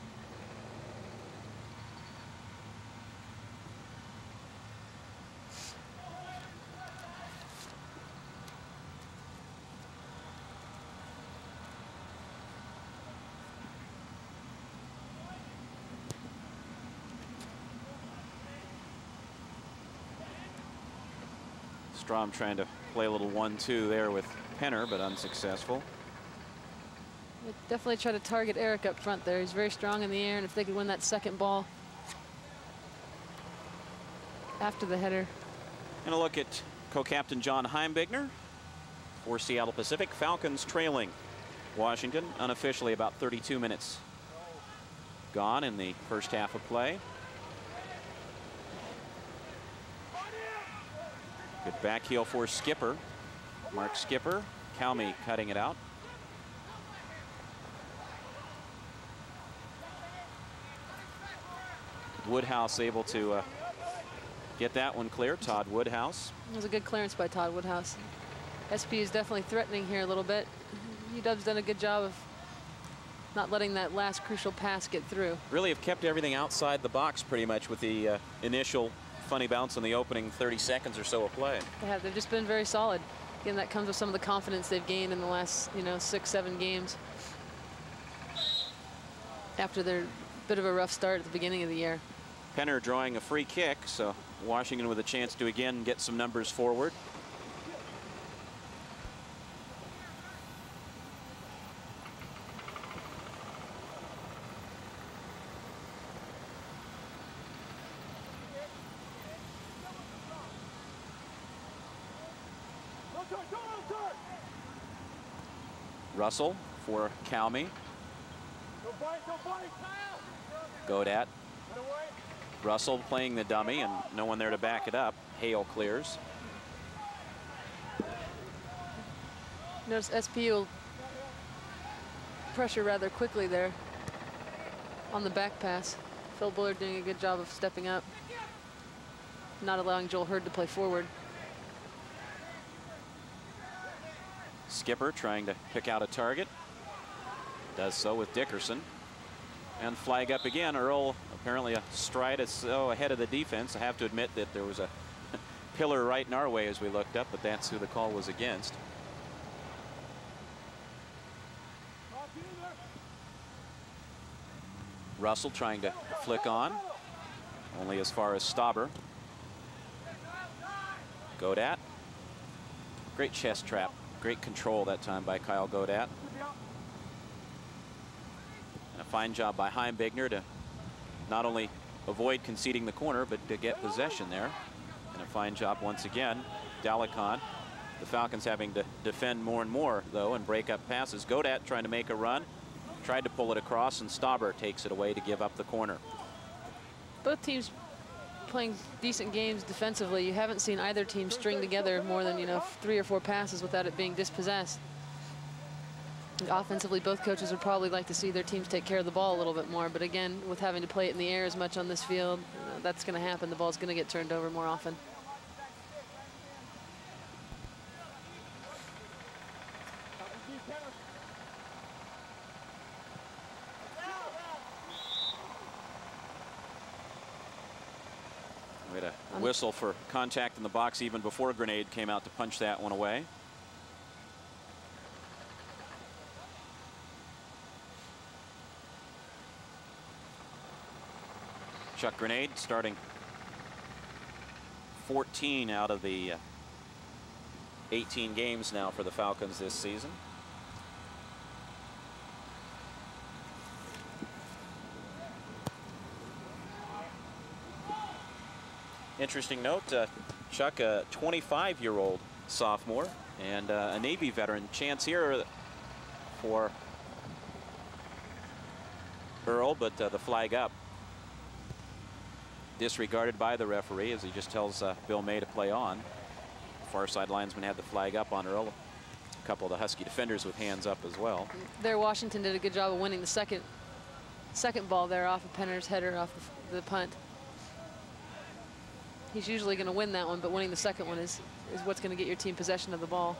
Strom trying to play a little one-two there with Penner, but unsuccessful. Definitely try to target Eric up front there. He's very strong in the air, and if they could win that second ball after the header. And a look at co-captain John Heimbigner for Seattle Pacific. Falcons trailing Washington unofficially about 32 minutes gone in the first half of play. Good back heel for Skipper. Mark Skipper. Calmy cutting it out. Woodhouse able to uh, get that one clear. Todd Woodhouse. It was a good clearance by Todd Woodhouse. SP is definitely threatening here a little bit. UW's done a good job of not letting that last crucial pass get through. Really have kept everything outside the box pretty much with the uh, initial funny bounce in the opening 30 seconds or so of play. They have. They've just been very solid. Again, that comes with some of the confidence they've gained in the last, you know, six, seven games. After their bit of a rough start at the beginning of the year. Penner drawing a free kick, so Washington with a chance to again get some numbers forward. Russell for Calmy. Godat. Russell playing the dummy and no one there to back it up. Hale clears. Notice SPU pressure rather quickly there on the back pass. Phil Bullard doing a good job of stepping up, not allowing Joel Hurd to play forward. Skipper trying to pick out a target. Does so with Dickerson. And flag up again. Earl apparently a stride is so ahead of the defense. I have to admit that there was a pillar right in our way as we looked up, but that's who the call was against. Russell trying to flick on. Only as far as Stauber. Godat. Great chest trap. Great control that time by Kyle Godat. Fine job by Heimbigner to not only avoid conceding the corner, but to get possession there. And a fine job once again, Dalicon. The Falcons having to defend more and more, though, and break up passes. Godat trying to make a run. Tried to pull it across, and Stauber takes it away to give up the corner. Both teams playing decent games defensively. You haven't seen either team string together more than, you know, three or four passes without it being dispossessed. Offensively, both coaches would probably like to see their teams take care of the ball a little bit more. But again, with having to play it in the air as much on this field, that's going to happen. The ball's going to get turned over more often. Wait a um, whistle for contact in the box even before Grenade came out to punch that one away. Chuck Grenade starting 14 out of the uh, 18 games now for the Falcons this season. Interesting note, uh, Chuck, a 25-year-old sophomore and uh, a Navy veteran. Chance here for Earl, but uh, the flag up. Disregarded by the referee as he just tells uh, Bill May to play on. Far side linesman had the flag up on Earl. A couple of the Husky defenders with hands up as well. There, Washington did a good job of winning the second second ball there off of Penner's header off the, the punt. he's usually going to win that one, but winning the second one is, is what's going to get your team possession of the ball.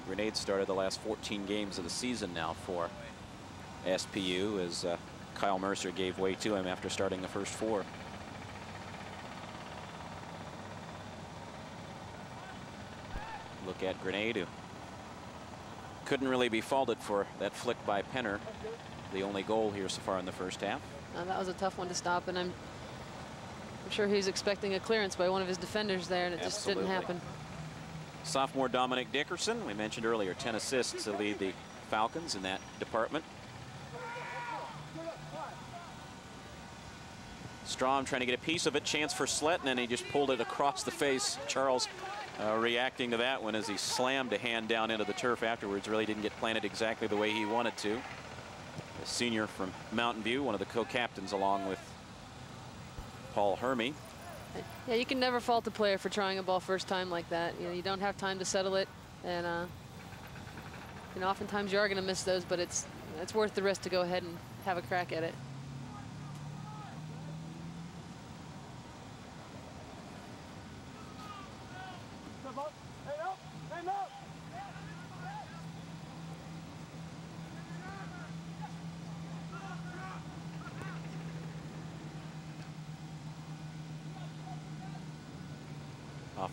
Grenade started the last 14 games of the season now for SPU as uh, Kyle Mercer gave way to him after starting the first four. Look at Grenade, who couldn't really be faulted for that flick by Penner, the only goal here so far in the first half. Uh, that was a tough one to stop, and I'm, I'm sure he's expecting a clearance by one of his defenders there, and it Absolutely. just didn't happen. Sophomore Dominic Dickerson, we mentioned earlier, 10 assists to lead the Falcons in that department. Strom trying to get a piece of it, chance for Sletton, and he just pulled it across the face. Charles uh, reacting to that one as he slammed a hand down into the turf afterwards. Really didn't get planted exactly the way he wanted to. The senior from Mountain View, one of the co-captains along with Paul Hermy. Yeah, you can never fault a player for trying a ball first time like that. You know, you don't have time to settle it, and uh, you know, oftentimes you are going to miss those, but it's it's worth the risk to go ahead and have a crack at it.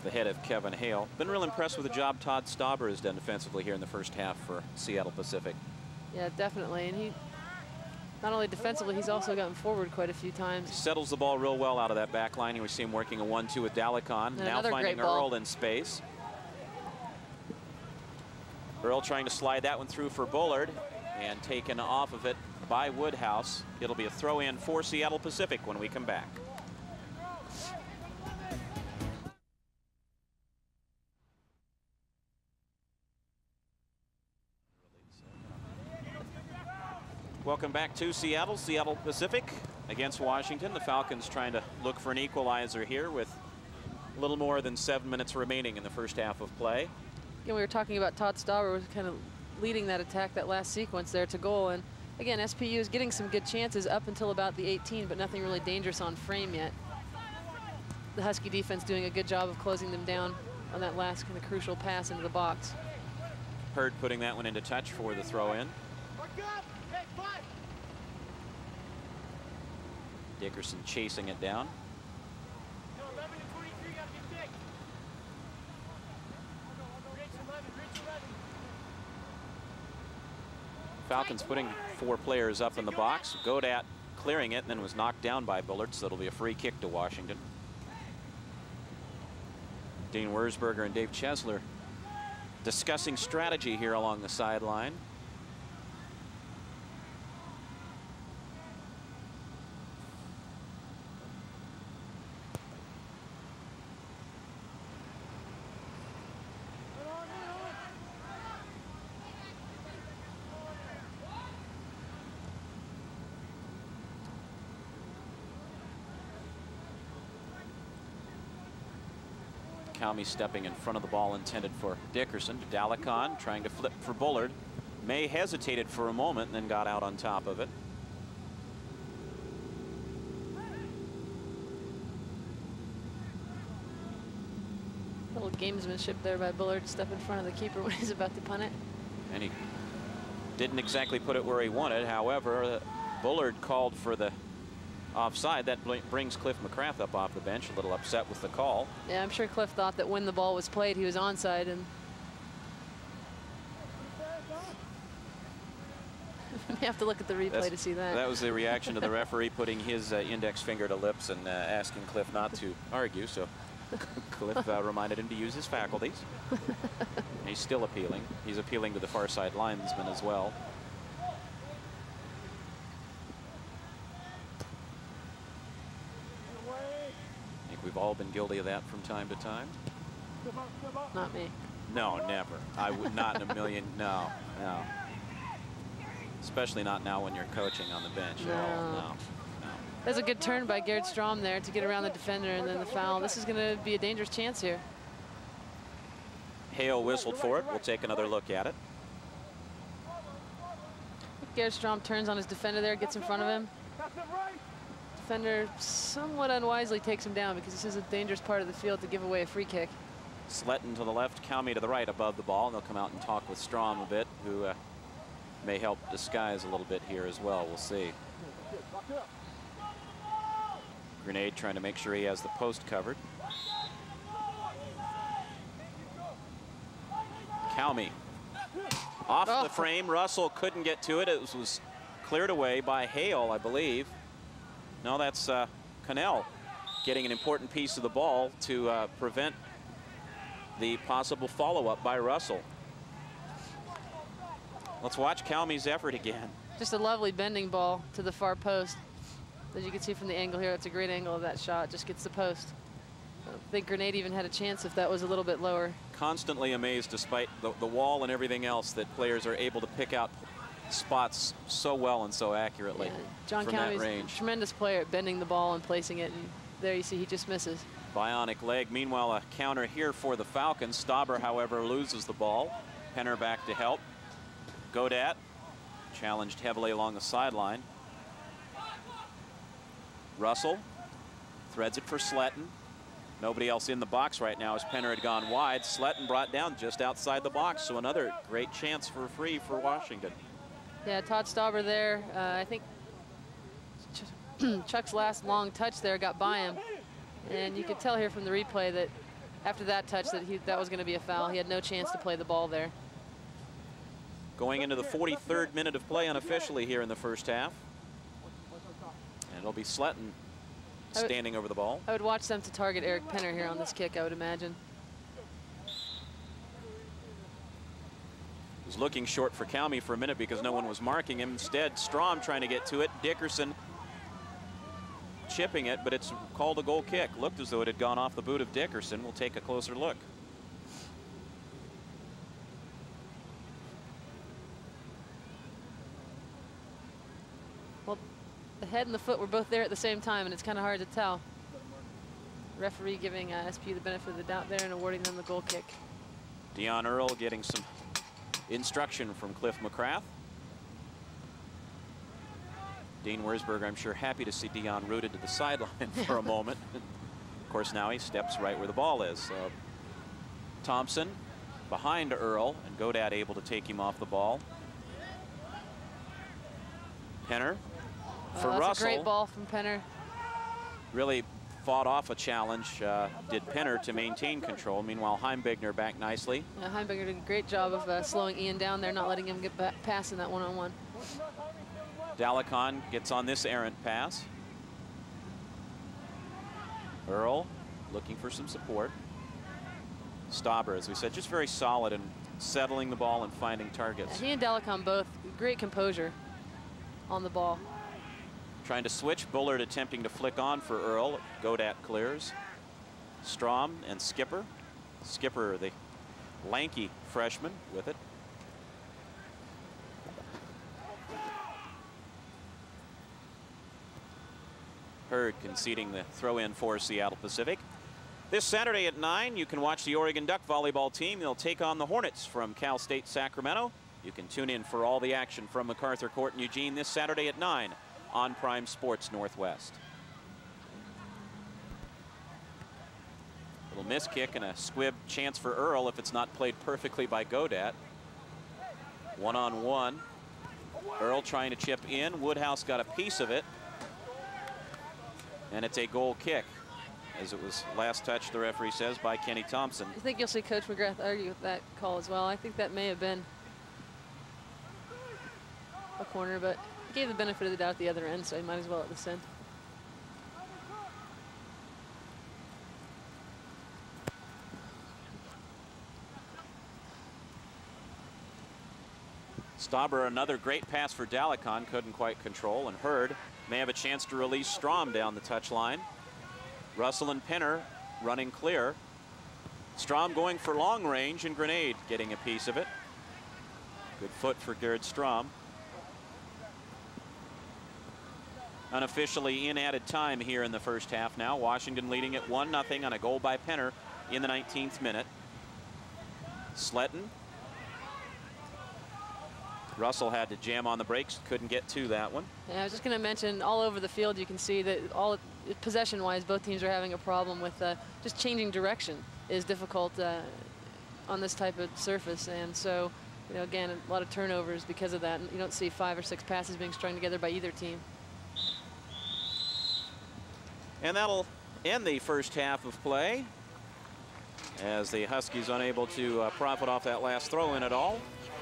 The head of Kevin Hale. Been real impressed with the job Todd Stauber has done defensively here in the first half for Seattle Pacific. Yeah, definitely. And he, not only defensively, he's also gotten forward quite a few times. He settles the ball real well out of that back line. We see him working a 1-2 with Dalicon. Now finding Earl in space. Earl trying to slide that one through for Bullard and taken off of it by Woodhouse. It'll be a throw in for Seattle Pacific when we come back. Welcome back to Seattle, Seattle Pacific against Washington. The Falcons trying to look for an equalizer here with a little more than seven minutes remaining in the first half of play. Again, we were talking about Todd Stauber was kind of leading that attack, that last sequence there to goal. And again, SPU is getting some good chances up until about the 18, but nothing really dangerous on frame yet. The Husky defense doing a good job of closing them down on that last kind of crucial pass into the box. Hurd putting that one into touch for the throw in. Dickerson chasing it down. Falcons putting four players up in the box. Godat clearing it and then was knocked down by Bullard, so it'll be a free kick to Washington. Dean Wurzberger and Dave Chesler discussing strategy here along the sideline. Calmy stepping in front of the ball intended for Dickerson to Dalicon trying to flip for Bullard. May hesitated for a moment and then got out on top of it. little gamesmanship there by Bullard to step in front of the keeper when he's about to punt it. And he didn't exactly put it where he wanted. However, uh, Bullard called for the offside. That brings Cliff McCrath up off the bench, a little upset with the call. Yeah, I'm sure Cliff thought that when the ball was played, he was onside. And you have to look at the replay That's, to see that. That was the reaction to the referee putting his uh, index finger to lips and uh, asking Cliff not to argue. So Cliff uh, reminded him to use his faculties. He's still appealing. He's appealing to the far side linesman as well. We've all been guilty of that from time to time. Not me. No, never. I would not in a million. No, no. Especially not now when you're coaching on the bench. No. no. no. That's a good turn by Garrett Strom there to get around the defender and then the foul. This is going to be a dangerous chance here. Hale whistled for it. We'll take another look at it. Garrett Strom turns on his defender there, gets in front of him. Defender somewhat unwisely takes him down because this is a dangerous part of the field to give away a free kick. Sletton to the left, Calmy to the right above the ball. And they'll come out and talk with Strom a bit, who uh, may help disguise a little bit here as well. We'll see. Grenade trying to make sure he has the post covered. Calmy off oh. the frame. Russell couldn't get to it. It was, was, cleared away by Hale, I believe. No, that's uh, Cannell getting an important piece of the ball to uh, prevent the possible follow-up by Russell. Let's watch Calmy's effort again. Just a lovely bending ball to the far post. As you can see from the angle here, it's a great angle of that shot. Just gets the post. I think Grenade even had a chance if that was a little bit lower. Constantly amazed, despite the, the wall and everything else, that players are able to pick out spots so well and so accurately yeah. John from County's that range. tremendous player at bending the ball and placing it, and there you see he just misses. Bionic leg. Meanwhile, a counter here for the Falcons. Stauber, however, loses the ball. Penner back to help. Godat challenged heavily along the sideline. Russell threads it for Sletton. Nobody else in the box right now as Penner had gone wide. Sletton brought down just outside the box, so another great chance for free for Washington. Yeah, Todd Stauber there. Uh, I think Chuck's last long touch there got by him. And you could tell here from the replay that after that touch that he, that was going to be a foul. He had no chance to play the ball there. Going into the 43rd minute of play unofficially here in the first half. And it'll be Sletton standing over the ball. I would watch them to target Eric Penner here on this kick, I would imagine. Was looking short for Calmy for a minute because no one was marking him. Instead, Strom trying to get to it. Dickerson chipping it, but it's called a goal kick. Looked as though it had gone off the boot of Dickerson. We'll take a closer look. Well, the head and the foot were both there at the same time, and it's kind of hard to tell. referee giving uh, SP the benefit of the doubt there and awarding them the goal kick. Dion Earl getting some instruction from Cliff McCrath. Dean Wurzburg, I'm sure, happy to see Dion rooted to the sideline for a moment. of course, now he steps right where the ball is. So Thompson behind Earl, and Godat able to take him off the ball. Penner for oh, that's Russell. a great ball from Penner. Really fought off a challenge, uh, did Penner to maintain control. Meanwhile, Heimbigner back nicely. Yeah, Heimbigner did a great job of uh, slowing Ian down there, not letting him get back past in that one-on-one. -on -one. Dalicon gets on this errant pass. Earl looking for some support. Stauber, as we said, just very solid in settling the ball and finding targets. Yeah, he and Dalicon both great composure on the ball. Trying to switch. Bullard attempting to flick on for Earl. Godat clears. Strom and Skipper. Skipper, the lanky freshman with it. Hurd conceding the throw in for Seattle Pacific. This Saturday at 9, you can watch the Oregon Duck volleyball team. They'll take on the Hornets from Cal State Sacramento. You can tune in for all the action from MacArthur Court in Eugene this Saturday at 9 on Prime Sports Northwest. Little miss kick and a squib chance for Earl if it's not played perfectly by Godat. One on one. Earl trying to chip in. Woodhouse got a piece of it. And it's a goal kick, as it was last touch, the referee says, by Kenny Thompson. I think you'll see Coach McCrath argue with that call as well. I think that may have been a corner, but gave the benefit of the doubt at the other end, so he might as well at this end. Stauber, another great pass for Dalicon, couldn't quite control, and Hurd may have a chance to release Strom down the touchline. Russell and Penner running clear. Strom going for long range and Grenade getting a piece of it. Good foot for Garrett Strom. Unofficially in added time here in the first half now. Washington leading at 1-0 on a goal by Penner in the 19th minute. Sletton Russell had to jam on the brakes, couldn't get to that one. Yeah, I was just going to mention all over the field you can see that all possession-wise both teams are having a problem with uh, just changing direction is difficult uh, on this type of surface and so you know again a lot of turnovers because of that and you don't see five or six passes being strung together by either team. And that'll end the first half of play as the Huskies unable to uh, profit off that last throw in at all.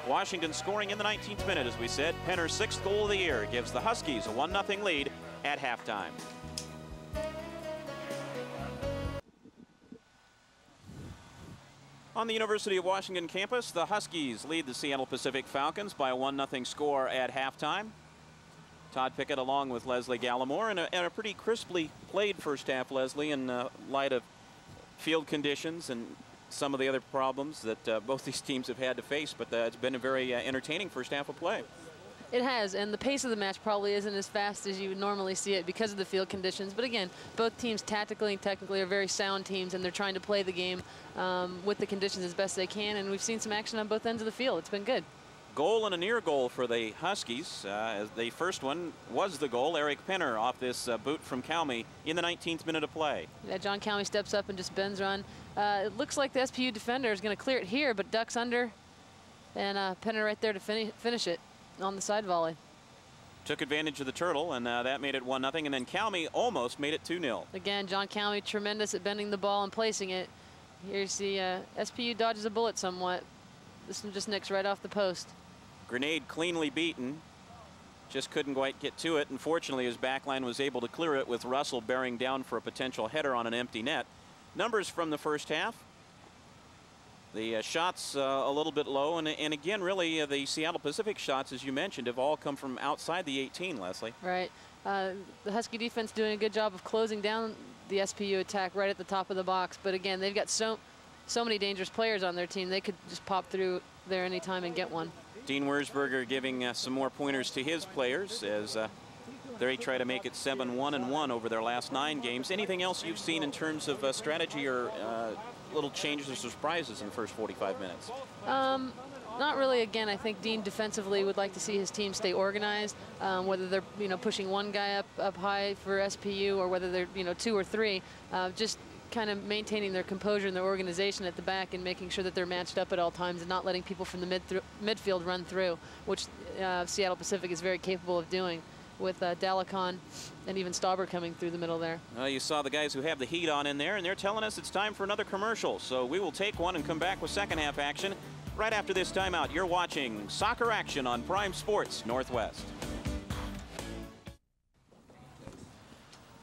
Washington scoring in the 19th minute, as we said. Penner's sixth goal of the year gives the Huskies a 1-0 lead at halftime. On the University of Washington campus, the Huskies lead the Seattle Pacific Falcons by a 1-0 score at halftime. Todd Pickett along with Leslie Gallimore and a, and a pretty crisply played first half, Leslie, in uh, light of field conditions and some of the other problems that uh, both these teams have had to face, but uh, it's been a very uh, entertaining first half of play. It has, and the pace of the match probably isn't as fast as you would normally see it because of the field conditions. But again, both teams tactically and technically are very sound teams, and they're trying to play the game um, with the conditions as best they can. And we've seen some action on both ends of the field. It's been good. Goal and a near goal for the Huskies. Uh, the first one was the goal. Eric Penner off this uh, boot from Calmy in the 19th minute of play. Yeah, John Calmy steps up and just bends run. Uh, it looks like the SPU defender is going to clear it here, but ducks under. And uh, Penner right there to fini finish it on the side volley. Took advantage of the turtle, and uh, that made it 1-0. And then Calmy almost made it 2-0. Again, John Calmy tremendous at bending the ball and placing it. Here's the uh, SPU dodges a bullet somewhat. This one just nicks right off the post. Grenade cleanly beaten. Just couldn't quite get to it. Unfortunately, his backline was able to clear it with Russell bearing down for a potential header on an empty net. Numbers from the first half. The uh, shots uh, a little bit low, and, and again, really, uh, the Seattle Pacific shots, as you mentioned, have all come from outside the 18, Leslie. Right. Uh, the Husky defense doing a good job of closing down the SPU attack right at the top of the box. But again, they've got so so many dangerous players on their team. They could just pop through there anytime and get one. Dean Wurzberger giving uh, some more pointers to his players as uh, they try to make it 7-1 and 1 over their last nine games. Anything else you've seen in terms of uh, strategy or uh, little changes or surprises in the first 45 minutes? Um, not really. Again, I think Dean defensively would like to see his team stay organized. Um, whether they're you know pushing one guy up up high for SPU or whether they're you know two or three, uh, just kind of maintaining their composure and their organization at the back and making sure that they're matched up at all times and not letting people from the mid midfield run through, which uh, Seattle Pacific is very capable of doing with uh, Dalacon and even Stauber coming through the middle there. Well, you saw the guys who have the heat on in there, and they're telling us it's time for another commercial. So we will take one and come back with second half action right after this timeout. You're watching Soccer Action on Prime Sports Northwest.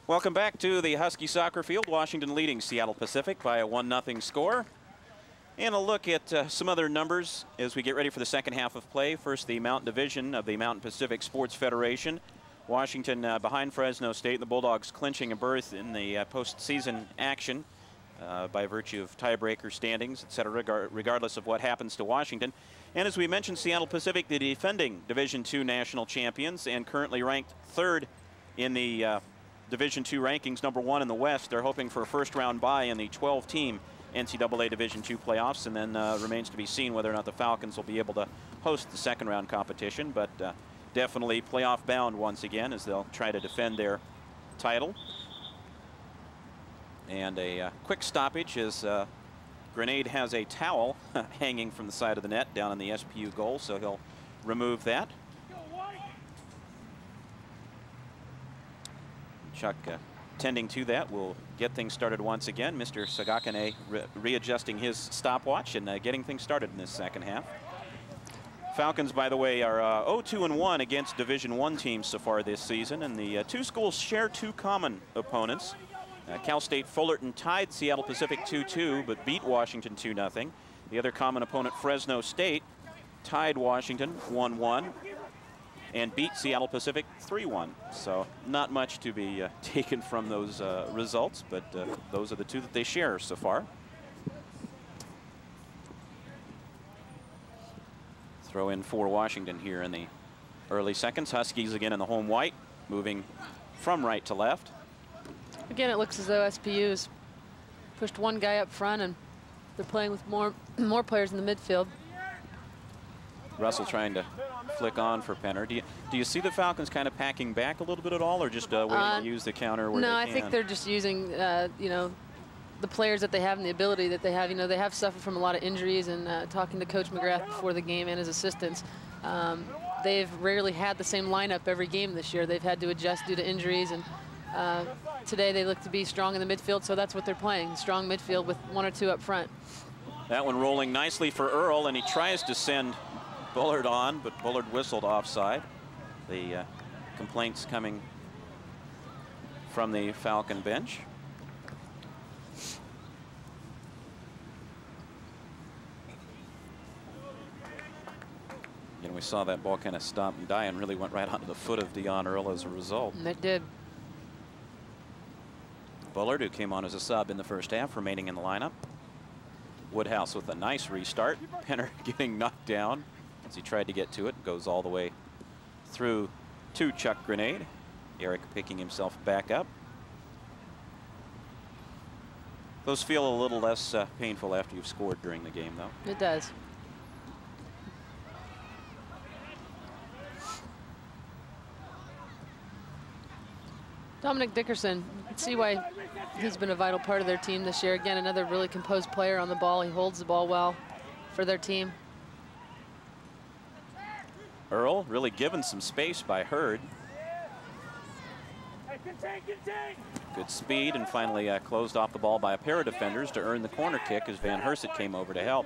Welcome back to the Husky soccer field. Washington leading Seattle Pacific by a 1-0 score. And a look at uh, some other numbers as we get ready for the second half of play. First, the Mountain Division of the Mountain Pacific Sports Federation. Washington uh, behind Fresno State. The Bulldogs clinching a berth in the uh, postseason action uh, by virtue of tiebreaker standings, et cetera, regard regardless of what happens to Washington. And as we mentioned, Seattle Pacific, the defending Division II national champions and currently ranked third in the uh, Division II rankings, number one in the West. They're hoping for a first round bye in the 12 team NCAA Division II playoffs, and then uh, remains to be seen whether or not the Falcons will be able to host the second round competition. But uh, definitely playoff bound once again as they'll try to defend their title. And a uh, quick stoppage as uh, Grenade has a towel hanging from the side of the net down in the SPU goal, so he'll remove that. Chuck uh, tending to that. We'll get things started once again. Mr. Sagakane re readjusting his stopwatch and uh, getting things started in this second half. Falcons, by the way, are 0-2 uh, and 1 against Division One teams so far this season, and the uh, two schools share two common opponents. Uh, Cal State Fullerton tied Seattle Pacific 2-2, but beat Washington 2-0. The other common opponent, Fresno State, tied Washington 1-1 and beat Seattle Pacific 3-1. So not much to be uh, taken from those uh, results, but uh, those are the two that they share so far. Throw in for Washington here in the early seconds. Huskies again in the home white, moving from right to left. Again, it looks as though SPU's pushed one guy up front and they're playing with more more players in the midfield. Russell trying to flick on for Penner. Do you, do you see the Falcons kind of packing back a little bit at all, or just uh, waiting Uh, to use the counter where no, I think they're just using, uh, you know, the players that they have and the ability that they have. You know, they have suffered from a lot of injuries, and uh, talking to Coach McCrath before the game and his assistants, um, they've rarely had the same lineup every game this year. They've had to adjust due to injuries, and uh, today they look to be strong in the midfield, so that's what they're playing, strong midfield with one or two up front. That one rolling nicely for Earl, and he tries to send Bullard on, but Bullard whistled offside. The uh, complaints coming from the Falcon bench. And we saw that ball kind of stop and die and really went right onto the foot of Dion Earl as a result. And it did. Bullard, who came on as a sub in the first half, remaining in the lineup. Woodhouse with a nice restart. Penner getting knocked down as he tried to get to it. Goes all the way through to Chuck Grenade. Eric picking himself back up. Those feel a little less uh, painful after you've scored during the game, though. It does. Dominic Dickerson, see why he's been a vital part of their team this year. Again, another really composed player on the ball. He holds the ball well for their team. Earl really given some space by Hurd. Good speed and finally uh, closed off the ball by a pair of defenders to earn the corner kick as Van Herset came over to help.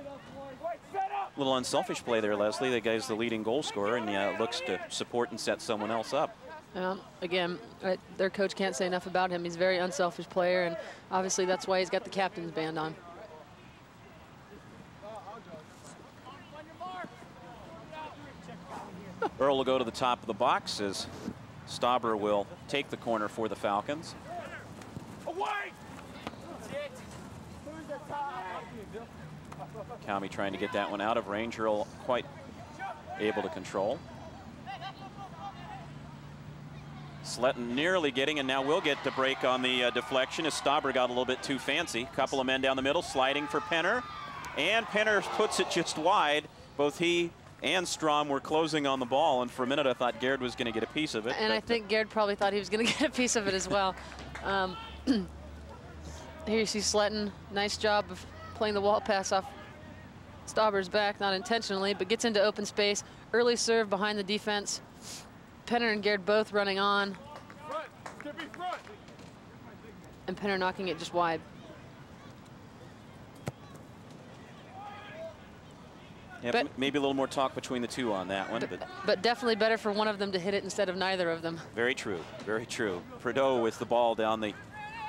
A little unselfish play there, Leslie. The guy's the leading goal scorer and uh, looks to support and set someone else up. Um, again, uh, their coach can't say enough about him. He's a very unselfish player, and obviously that's why he's got the captain's band on. Earl will go to the top of the box as Stauber will take the corner for the Falcons. Away! Kami trying to get that one out of range. Earl quite able to control. Sletton nearly getting, and now will get the break on the uh, deflection as Stauber got a little bit too fancy. Couple of men down the middle, sliding for Penner. And Penner puts it just wide. Both he and Strom were closing on the ball, and for a minute I thought Garrett was going to get a piece of it. And I think Garrett probably thought he was going to get a piece of it as well. Um, here you see Sletton, nice job of playing the wall pass off Stauber's back, not intentionally, but gets into open space. Early serve behind the defense. Penner and Garrett both running on. And Penner knocking it just wide. Yeah, but- maybe a little more talk between the two on that one, but But definitely better for one of them to hit it instead of neither of them. very true, very true. Prideaux with the ball down the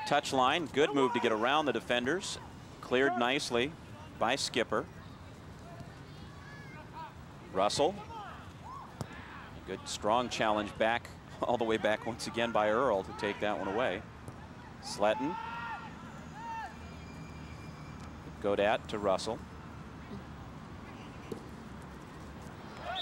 touch line. Good move to get around the defenders. Cleared nicely by Skipper. Russell. Good strong challenge back, all the way back once again by Earl to take that one away. Sletton. Godat to Russell.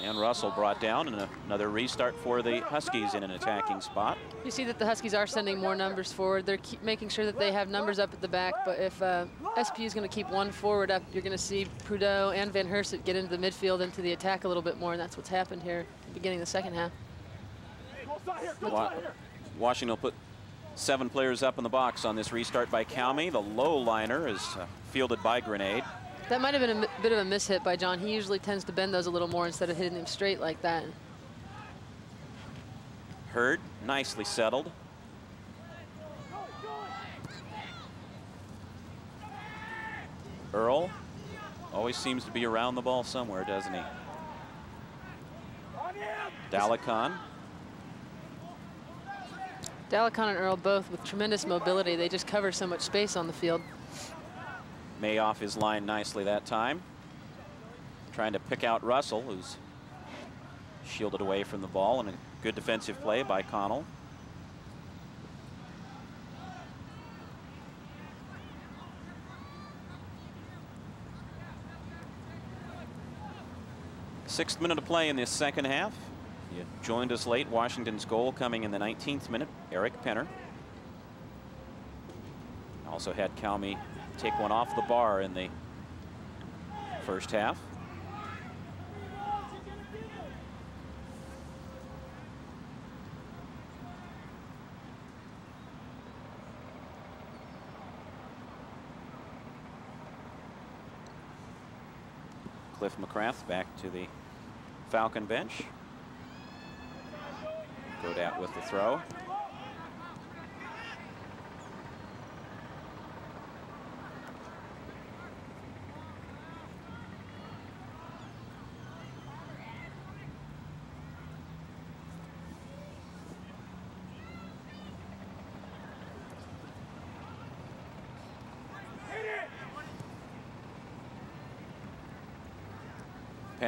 And Russell brought down and another restart for the Huskies in an attacking spot. You see that the Huskies are sending more numbers forward. They're keep making sure that they have numbers up at the back. But if uh, SP is going to keep one forward up, you're going to see Prideaux and Van Herset get into the midfield, into the attack a little bit more, and that's what's happened here beginning the second half. Wa- Washington will put seven players up in the box on this restart by Calmy. The low liner is uh, fielded by Grenade. That might have been a bit of a mishit by John. He usually tends to bend those a little more instead of hitting them straight like that. Hurd nicely settled. Earl always seems to be around the ball somewhere, doesn't he? Dalacon. Dalacon and Earl both with tremendous mobility. They just cover so much space on the field. May off his line nicely that time. Trying to pick out Russell, who's shielded away from the ball, and a good defensive play by Connell. Sixth minute of play in this second half. You joined us late. Washington's goal coming in the 19th minute. Eric Penner. Also had Calmy take one off the bar in the first half. Cliff McCrath back to the Falcon bench. Godat with the throw.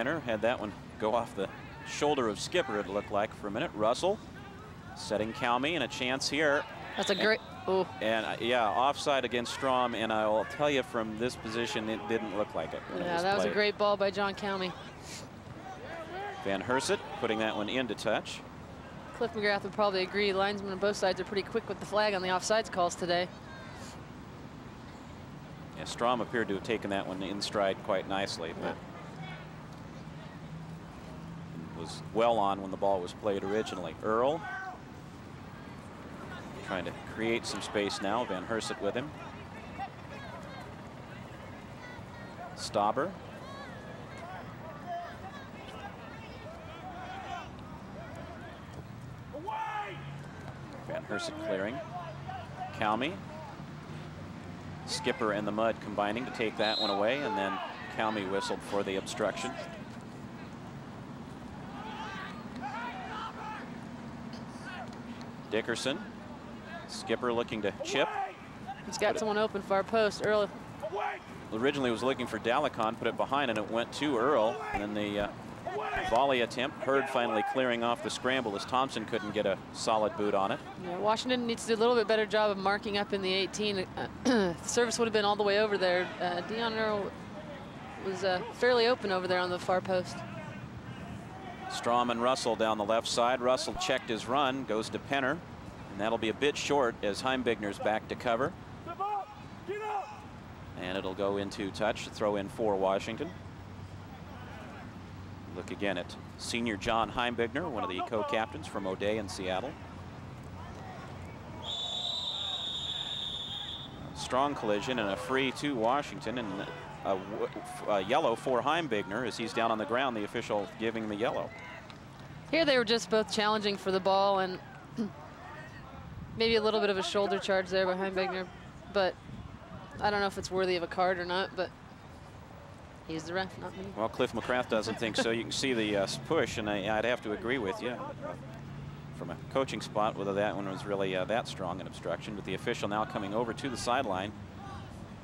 Penner had that one go off the shoulder of Skipper, it looked like for a minute. Russell setting Calmy and a chance here. That's a great, oh. And uh, yeah, offside against Strom, and I will tell you from this position, it didn't look like it. Yeah, it that was a great ball by John Calmy. Van Herset putting that one into touch. Cliff McCrath would probably agree. Linesmen on both sides are pretty quick with the flag on the offsides calls today. Yeah, Strom appeared to have taken that one in stride quite nicely, but was well on when the ball was played originally. Earl trying to create some space now. Van Herset with him. Stauber. Van Herset clearing. Calmy. Skipper and the mud combining to take that one away, and then Calmy whistled for the obstruction. Dickerson. Skipper looking to chip. He's got someone open far post early. Originally was looking for Dalicon, put it behind, and it went to Earl. And then the uh, volley attempt. Hurd finally clearing off the scramble as Thompson couldn't get a solid boot on it. Yeah, Washington needs to do a little bit better job of marking up in the 18. the service would have been all the way over there. Uh, Dion Earl was uh, fairly open over there on the far post. Strom and Russell down the left side. Russell checked his run, goes to Penner, and that'll be a bit short as Heimbigner's back to cover. And it'll go into touch, throw in for Washington. Look again at senior John Heimbigner, one of the co-captains from O'Dea in Seattle. Strong collision and a free to Washington and a, a yellow for Heimbigner as he's down on the ground, the official giving the yellow. Here they were just both challenging for the ball and maybe a little bit of a shoulder charge there behind Heimbigner, but I don't know if it's worthy of a card or not, but he's the ref, not me. Well, Cliff McCrath doesn't think so. You can see the uh, push, and I, would have to agree with you. From a coaching spot, whether that one was really uh, that strong an obstruction, but the official now coming over to the sideline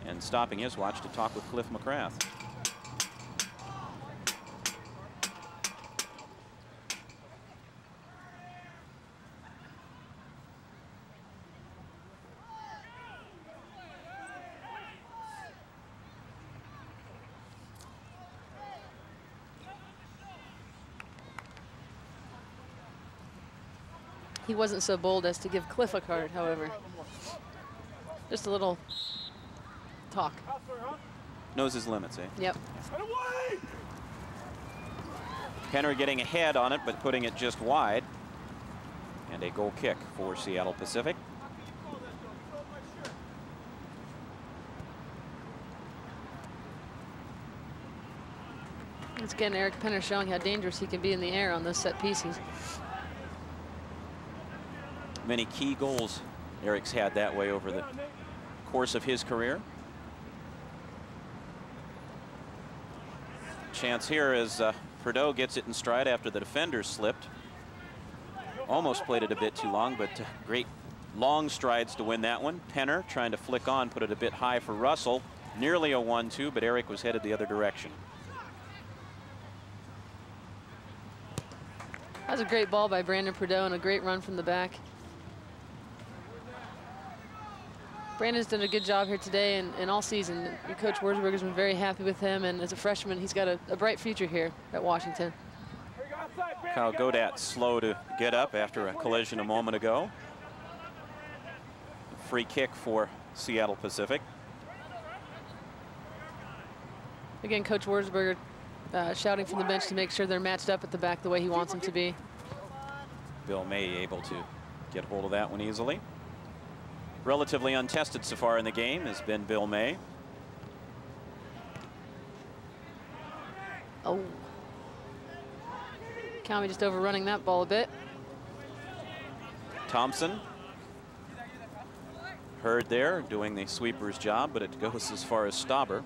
and stopping his watch to talk with Cliff McCrath. He wasn't so bold as to give Cliff a card, however. Just a little talk. Knows his limits, eh? Yep. Penner getting ahead on it, but putting it just wide. And a goal kick for Seattle Pacific. Once again, Eric Penner showing how dangerous he can be in the air on those set pieces many key goals Eric's had that way over the course of his career. Chance here as uh, gets it in stride after the defender slipped. Almost played it a bit too long, but uh, great long strides to win that one. Penner trying to flick on, put it a bit high for Russell. Nearly a 1-2, but Eric was headed the other direction. That was a great ball by Brandon Prideaux and a great run from the back. Brandon's done a good job here today and, and all season. Coach Wurzberger's been very happy with him, and as a freshman, he's got a, a bright future here at Washington. Kyle Godat slow to get up after a collision a moment ago. Free kick for Seattle Pacific. Again, Coach Wurzberger uh, shouting from the bench to make sure they're matched up at the back the way he wants them to be. Bill May able to get hold of that one easily relatively untested so far in the game has been Bill May. Oh. County just overrunning that ball a bit. Thompson. Hurd there doing the sweeper's job, but it goes as far as Stauber.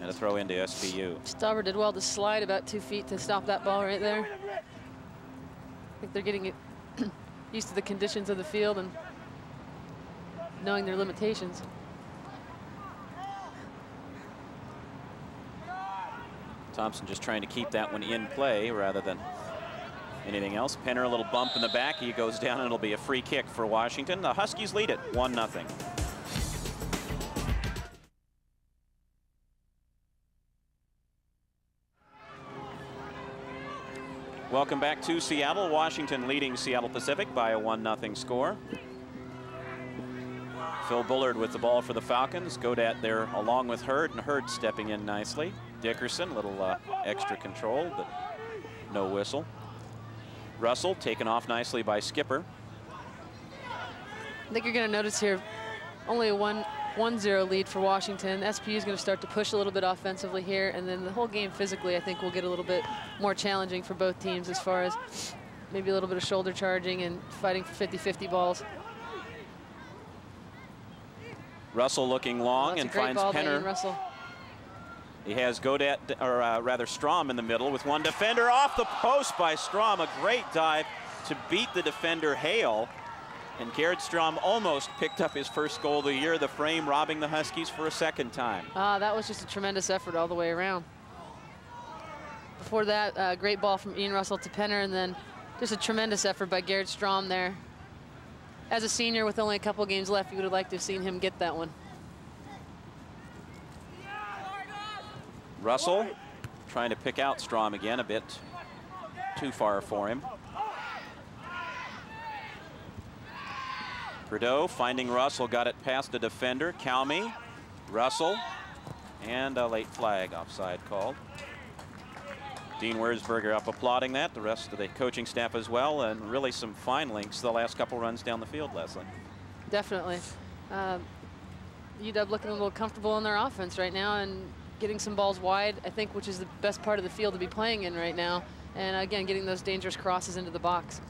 And a throw into SPU. Stauber did well to slide about two feet to stop that ball right there. I think they're getting it used to the conditions of the field and knowing their limitations. Thompson just trying to keep that one in play rather than anything else. Penner a little bump in the back. He goes down and it'll be a free kick for Washington. The Huskies lead it 1-0. Welcome back to Seattle. Washington leading Seattle Pacific by a 1-0 score. Phil Bullard with the ball for the Falcons. Godat there along with Hurd, and Hurd stepping in nicely. Dickerson, a little uh, extra control, but no whistle. Russell taken off nicely by Skipper. I think you're going to notice here only a 1 1-0 lead for Washington. SPU is going to start to push a little bit offensively here, and then the whole game physically, I think, will get a little bit more challenging for both teams as far as maybe a little bit of shoulder charging and fighting for 50-50 balls. Russell looking long and finds Penner. Russell. He has Godat, or uh, rather Strom in the middle with one defender off the post by Strom. A great dive to beat the defender Hale. And Garrett Strom almost picked up his first goal of the year, the frame robbing the Huskies for a second time. Ah, that was just a tremendous effort all the way around. Before that, uh, great ball from Ian Russell to Penner, and then just a tremendous effort by Garrett Strom there. As a senior with only a couple games left, you would have liked to have seen him get that one. Russell trying to pick out Strom again, a bit too far for him. Prideaux finding Russell, got it past the defender. Calmy, Russell, and a late flag offside called. Dean Wurzberger up applauding that, the rest of the coaching staff as well, and really some fine links the last couple runs down the field, Leslie. Definitely. Um, UW looking a little comfortable in their offense right now and getting some balls wide, I think, which is the best part of the field to be playing in right now. And again, getting those dangerous crosses into the box.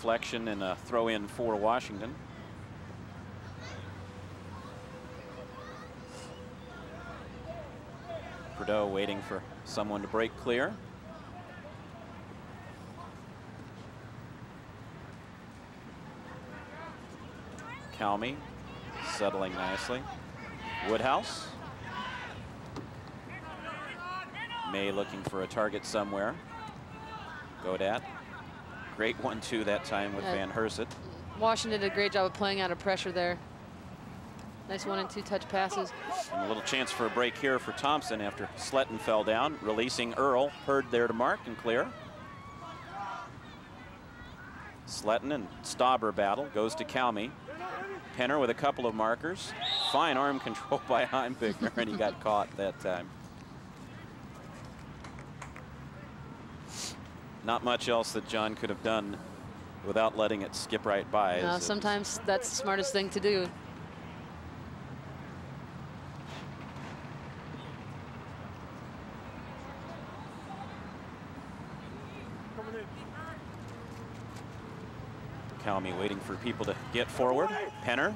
Deflection and a throw in for Washington. Prideaux waiting for someone to break clear. Calmy settling nicely. Woodhouse. May looking for a target somewhere. Godat Great one-two that time with Van Herset. Washington did a great job of playing out of pressure there. Nice one and two touch passes. And a little chance for a break here for Thompson after Sletton fell down, releasing Earl. Hurd there to mark and clear. Sletton and Stauber battle goes to Calmy. Penner with a couple of markers. Fine arm control by Heimbigner, and he got caught that time. Not much else that John could have done without letting it skip right by. Uh, no, sometimes that's the smartest thing to do. Calmy waiting for people to get forward. Penner.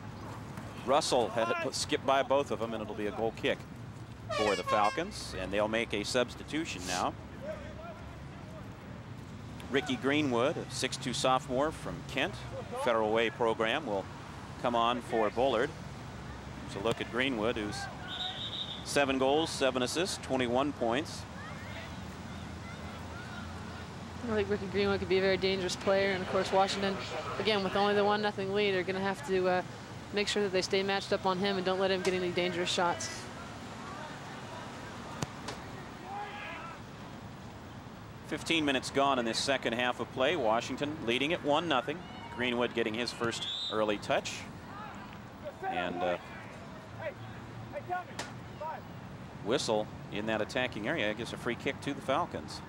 Russell had it skip by both of them, and it'll be a goal kick for the Falcons. And they'll make a substitution now. Ricky Greenwood, a 6'2 sophomore from Kent, Federal Way program, will come on for Bullard. So look at Greenwood, who's seven goals, seven assists, 21 points. I think Ricky Greenwood could be a very dangerous player. And of course, Washington, again, with only the one nothing lead, are going to have to uh, make sure that they stay matched up on him and don't let him get any dangerous shots. 15 minutes gone in this second half of play. Washington leading it 1-0. Greenwood getting his first early touch. And uh, whistle in that attacking area. I guess a free kick to the Falcons.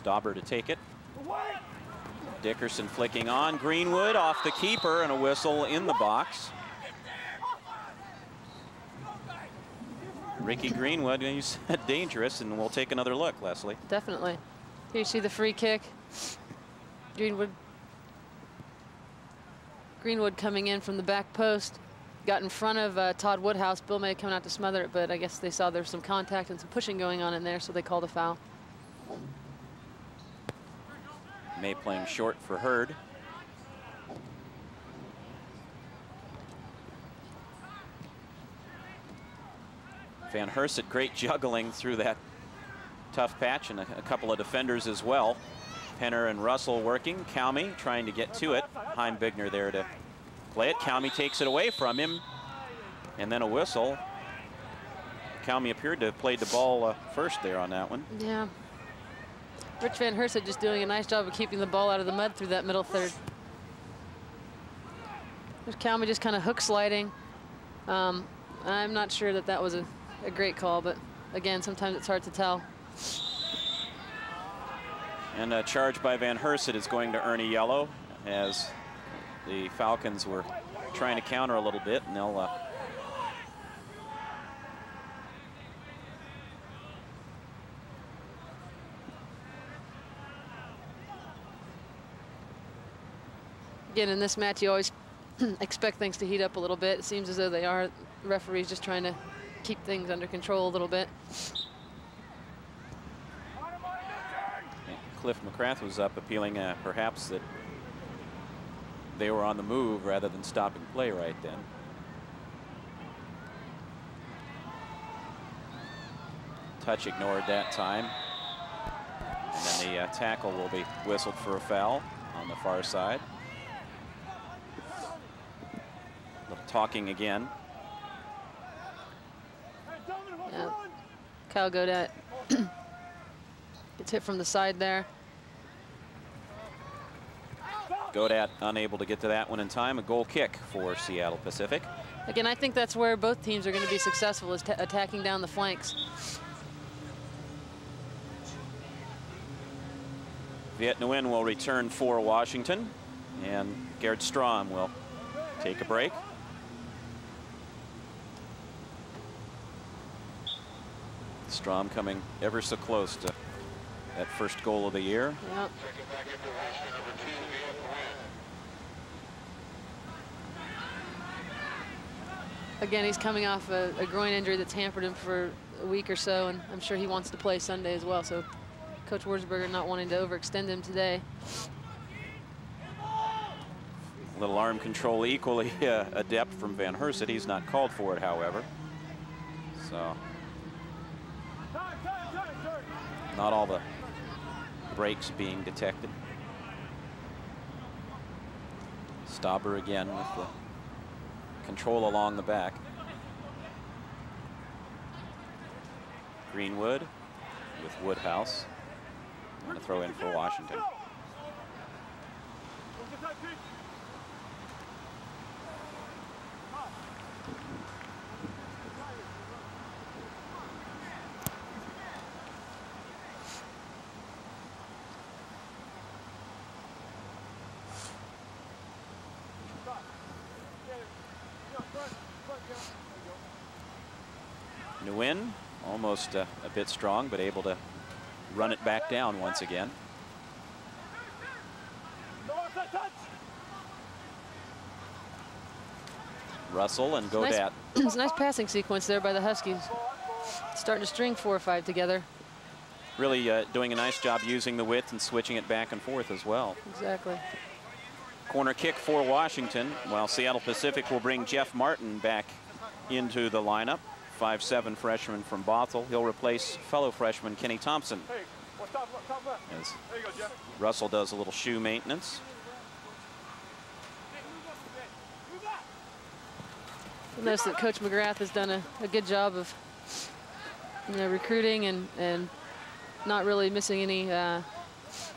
Stauber to take it. Dickerson flicking on. Greenwood off the keeper and a whistle in the box. Ricky Greenwood, you said dangerous, and we'll take another look, Leslie. Definitely. Here you see the free kick. Greenwood. Greenwood coming in from the back post. Got in front of uh, Todd Woodhouse. Bill May coming out to smother it, but I guess they saw there was some contact and some pushing going on in there, so they called a foul. May playing short for Hurd. Van Herset, great juggling through that tough patch and a, a, couple of defenders as well. Penner and Russell working. Calmy trying to get to it. Heimbigner there to play it. Calmy takes it away from him. And then a whistle. Calmy appeared to have played the ball uh, first there on that one. Yeah. Rich Van Herset just doing a nice job of keeping the ball out of the mud through that middle third. There's Calmy just kind of hook sliding. Um, I'm not sure that that was a, a great call, but again, sometimes it's hard to tell. And a charge by Van Herset is going to earn a yellow as the Falcons were trying to counter a little bit, and they'll uh, again, in this match, you always expect things to heat up a little bit. It seems as though they are. Referee's just trying to keep things under control a little bit. Cliff McCrath was up appealing uh, perhaps that they were on the move rather than stopping play right then. Touch ignored that time. And then the uh, tackle will be whistled for a foul on the far side. Talking again. Yeah. Kyle Godat gets hit from the side there. Godat unable to get to that one in time. A goal kick for Seattle Pacific. Again, I think that's where both teams are going to be successful is attacking down the flanks. Viet Nguyen will return for Washington, and Garrett Strom will take a break. Strom coming ever so close to that first goal of the year. Yep. Again, he's coming off a, a, groin injury that's hampered him for a week or so, and I'm sure he wants to play Sunday as well. So Coach Wurzberger not wanting to overextend him today. Little arm control equally uh, adept from Van Herset. He's not called for it, however. So not all the breaks being detected. Stauber again with the control along the back. Greenwood with Woodhouse. And a throw in for Washington. Nguyen, almost uh, a bit strong, but able to run it back down once again. Russell and Godat. Nice, it's a nice passing sequence there by the Huskies. Starting to string four or five together. Really uh, doing a nice job using the width and switching it back and forth as well. Exactly. Corner kick for Washington, while Seattle Pacific will bring Jeff Martin back into the lineup. Five-seven freshman from Bothell. He'll replace fellow freshman Kenny Thompson. As Russell does a little shoe maintenance. I notice that Coach McCrath has done a, a good job of you know, recruiting and, and not really missing any uh,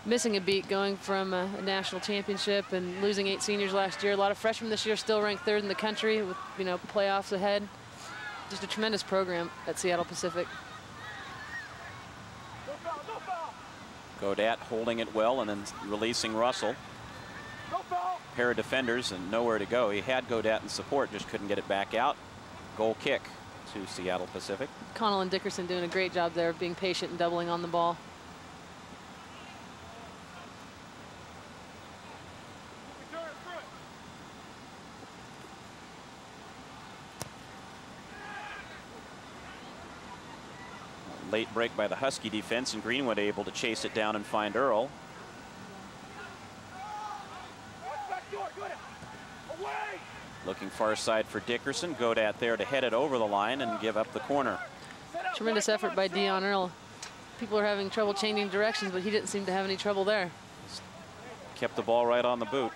missing a beat going from a, a, national championship and losing eight seniors last year. A lot of freshmen this year still ranked third in the country with you know playoffs ahead. Just a tremendous program at Seattle Pacific. Godat holding it well and then releasing Russell. Pair of defenders and nowhere to go. He had Godat in support, just couldn't get it back out. Goal kick to Seattle Pacific. Connell and Dickerson doing a great job there of being patient and doubling on the ball. Late break by the Husky defense and Greenwood able to chase it down and find Earl. Looking far side for Dickerson. Godat there to head it over the line and give up the corner. Tremendous effort by Dion Earl. People are having trouble changing directions, but he didn't seem to have any trouble there. Kept the ball right on the boot.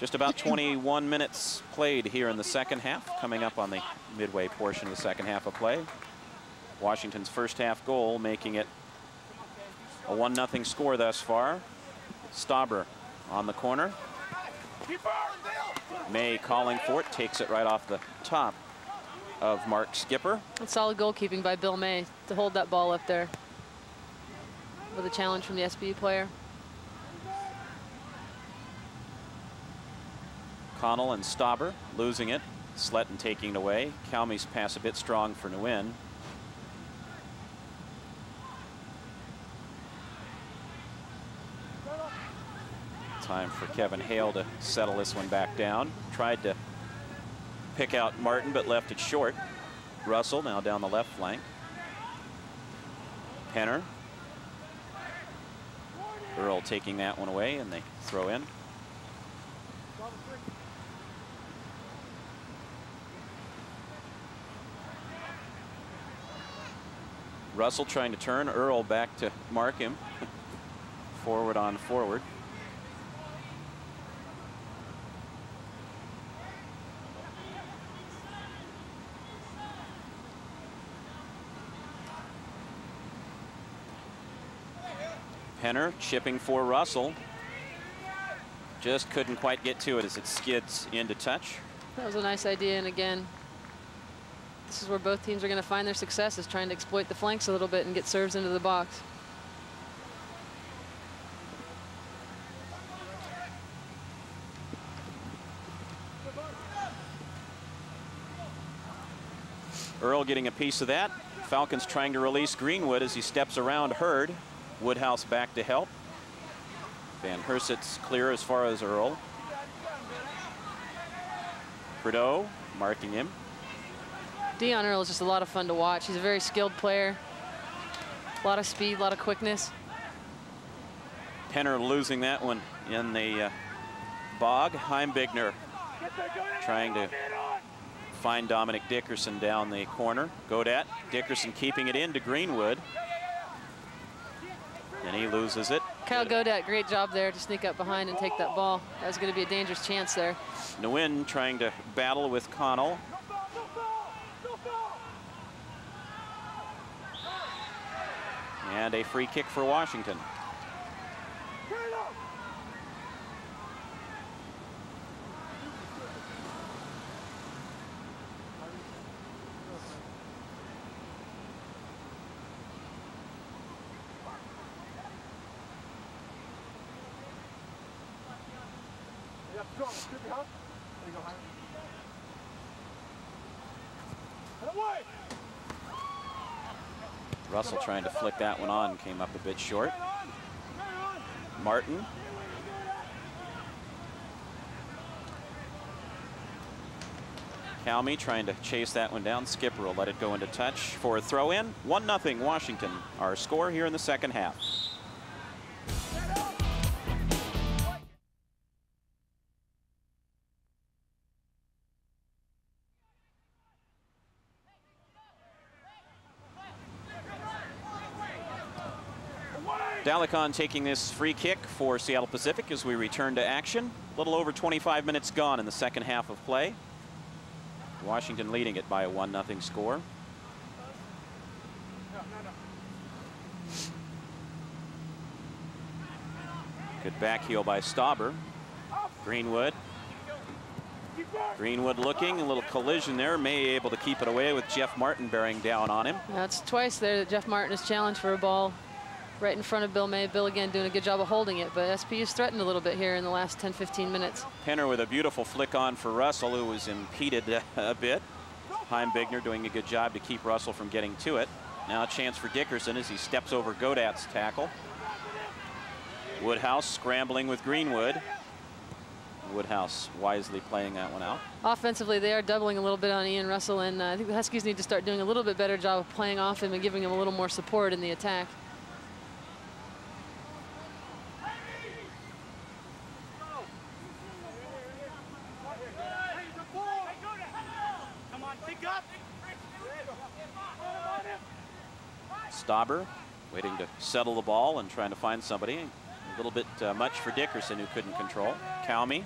Just about 21 minutes played here in the second half, coming up on the midway portion of the second half of play. Washington's first half goal making it a 1-0 score thus far. Stauber on the corner. May calling for it, takes it right off the top of Mark Skipper. Solid goalkeeping by Bill May to hold that ball up there with a challenge from the SPU player. Connell and Stauber losing it. Sletton taking it away. Calmey's pass a bit strong for Nguyen. Time for Kevin Hale to settle this one back down. Tried to pick out Martin, but left it short. Russell now down the left flank. Penner. Earl taking that one away, and they throw in. Russell trying to turn Earl back to mark him. forward on forward. Penner chipping for Russell. Just couldn't quite get to it as it skids into touch. That was a nice idea, and again, this is where both teams are going to find their success is trying to exploit the flanks a little bit and get serves into the box. Earl getting a piece of that. Falcons trying to release Greenwood as he steps around Hurd. Woodhouse back to help. Van Herset's clear as far as Earl. Prideaux marking him. Dion Earl is just a lot of fun to watch. He's a very skilled player. A lot of speed, a lot of quickness. Penner losing that one in the uh, bog. Heimbigner trying to find Dominic Dickerson down the corner. Godat, Dickerson keeping it in to Greenwood. And he loses it. Kyle Godat, great job there to sneak up behind and take that ball. That was going to be a dangerous chance there. Nguyen trying to battle with Connell. And a free kick for Washington. Russell trying to flick that one on, came up a bit short. Martin. Calmey trying to chase that one down. Skipper will let it go into touch for a throw in. 1-0 Washington, our score here in the second half. Taking this free kick for Seattle Pacific as we return to action. A little over 25 minutes gone in the second half of play. Washington leading it by a 1 0 score. Good back heel by Stauber. Greenwood. Greenwood looking, a little collision there, may able to keep it away with Jeff Martin bearing down on him. That's twice there that Jeff Martin has challenged for a ball right in front of Bill May. Bill again doing a good job of holding it, but SP is threatened a little bit here in the last 10, 15 minutes. Penner with a beautiful flick on for Russell, who was impeded a bit. Heimbigner doing a good job to keep Russell from getting to it. Now a chance for Dickerson as he steps over Godat's tackle. Woodhouse scrambling with Greenwood. Woodhouse wisely playing that one out. Offensively, they are doubling a little bit on Ian Russell, and uh, I think the Huskies need to start doing a little bit better job of playing off him and giving him a little more support in the attack. Stauber waiting to settle the ball and trying to find somebody. A little bit uh, much for Dickerson, who couldn't control. Calmy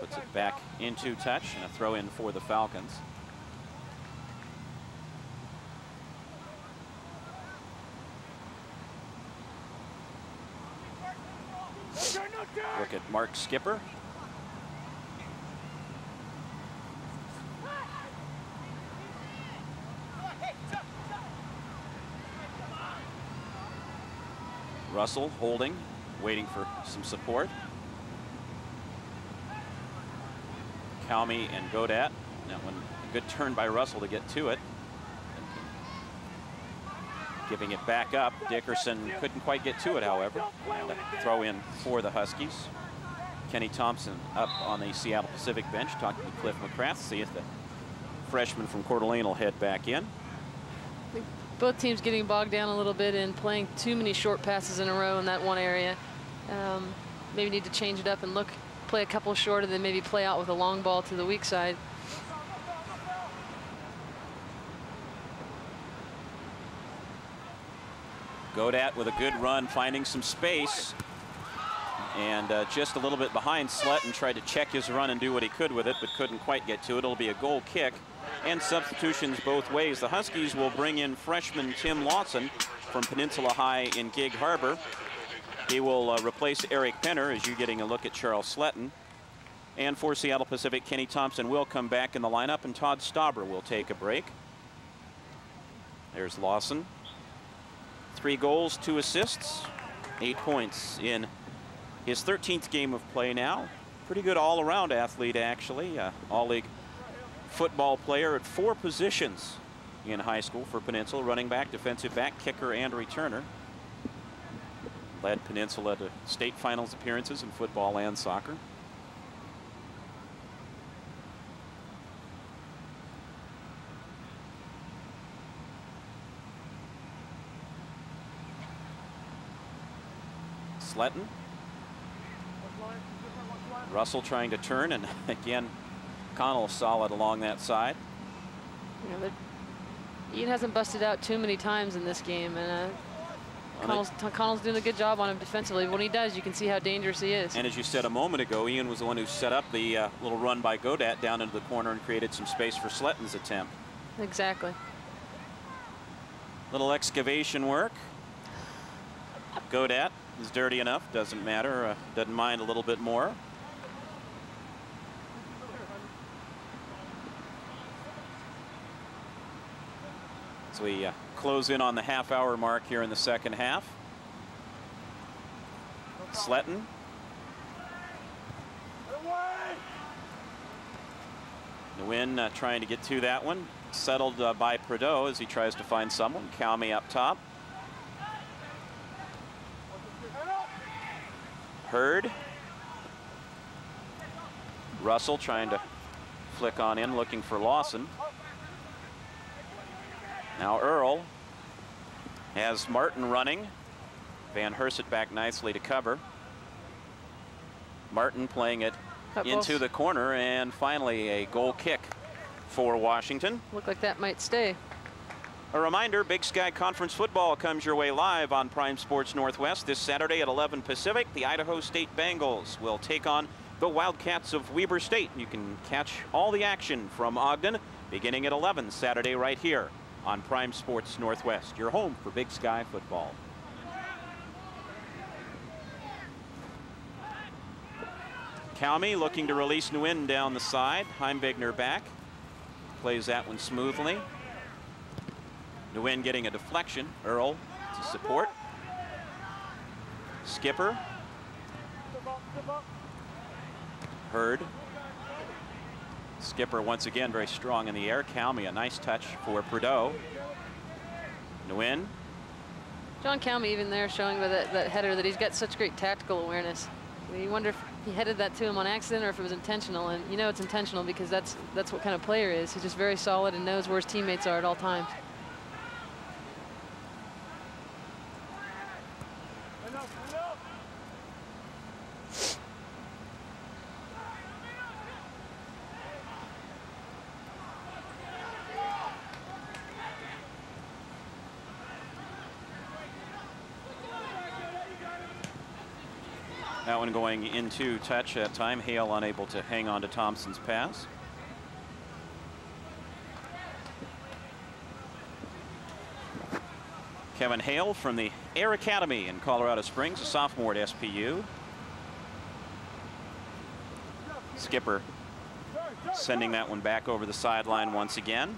puts it back into touch and a throw in for the Falcons. Look at Mark Skipper. Russell holding, waiting for some support. Calmy and Godat. That one, a good turn by Russell to get to it. Giving it back up. Dickerson couldn't quite get to it, however. And throw in for the Huskies. Kenny Thompson up on the Seattle Pacific bench talking to Cliff McCrath. See if the freshman from Coeur d'Alene will head back in. Both teams getting bogged down a little bit in playing too many short passes in a row in that one area. Um, maybe need to change it up and look play a couple short and then maybe play out with a long ball to the weak side. Godat with a good run, finding some space. And uh, just a little bit behind Sletton tried to check his run and do what he could with it, but couldn't quite get to it. It'll be a goal kick and substitutions both ways. The Huskies will bring in freshman Tim Lawson from Peninsula High in Gig Harbor. He will uh, replace Eric Penner as you're getting a look at Charles Sletton. And for Seattle Pacific, Kenny Thompson will come back in the lineup and Todd Stauber will take a break. There's Lawson. Three goals, two assists, eight points in his 13th game of play now. Pretty good all-around athlete, actually. Uh, All-league football player at four positions in high school for Peninsula, running back, defensive back, kicker, and returner led Peninsula to state finals appearances in football and soccer. Sletton. Russell trying to turn, and again, Connell solid along that side. Ian hasn't busted out too many times in this game, and uh, Connell's, Connell's doing a good job on him defensively. When he does, you can see how dangerous he is. And as you said a moment ago, Ian was the one who set up the uh, little run by Godat down into the corner and created some space for Sletton's attempt. Exactly. Little excavation work. Godat is dirty enough, doesn't matter, uh, doesn't mind a little bit more. As we uh, close in on the half hour mark here in the second half. Sletton. Nguyen uh, trying to get to that one. Settled uh, by Prideaux as he tries to find someone. Calmy up top. Hurd. Russell trying to flick on in, looking for Lawson. Now Earl has Martin running. Van Herset back nicely to cover. Martin playing it into the corner and finally a goal kick for Washington. Look like that might stay. A reminder, Big Sky Conference football comes your way live on Prime Sports Northwest this Saturday at 11 Pacific. The Idaho State Bengals will take on the Wildcats of Weber State. You can catch all the action from Ogden beginning at 11 Saturday right here on Prime Sports Northwest, your home for Big Sky football. Calmy looking to release Nguyen down the side. Heimbigner back. Plays that one smoothly. Nguyen getting a deflection. Earl to support. Skipper. Hurd. Skipper once again very strong in the air. Calmy a nice touch for Prideaux. Nguyen. John Calmy even there showing with that, that header that he's got such great tactical awareness. You wonder if he headed that to him on accident or if it was intentional. And you know it's intentional because that's that's what kind of player is. He's just very solid and knows where his teammates are at all times. That one going into touch that time. Hale unable to hang on to Thompson's pass. Kevin Hale from the Air Academy in Colorado Springs, a sophomore at SPU. Skipper sending that one back over the sideline once again.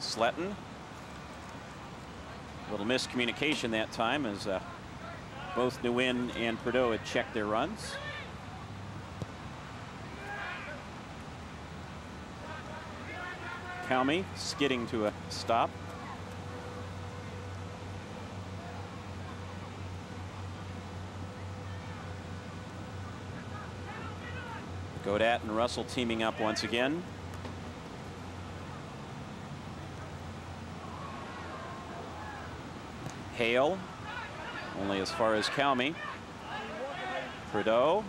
Sletton little miscommunication that time as uh, both Nguyen and Prideaux had checked their runs. Calmy skidding to a stop. Godat and Russell teaming up once again. Hale, only as far as Calmy. Prideaux,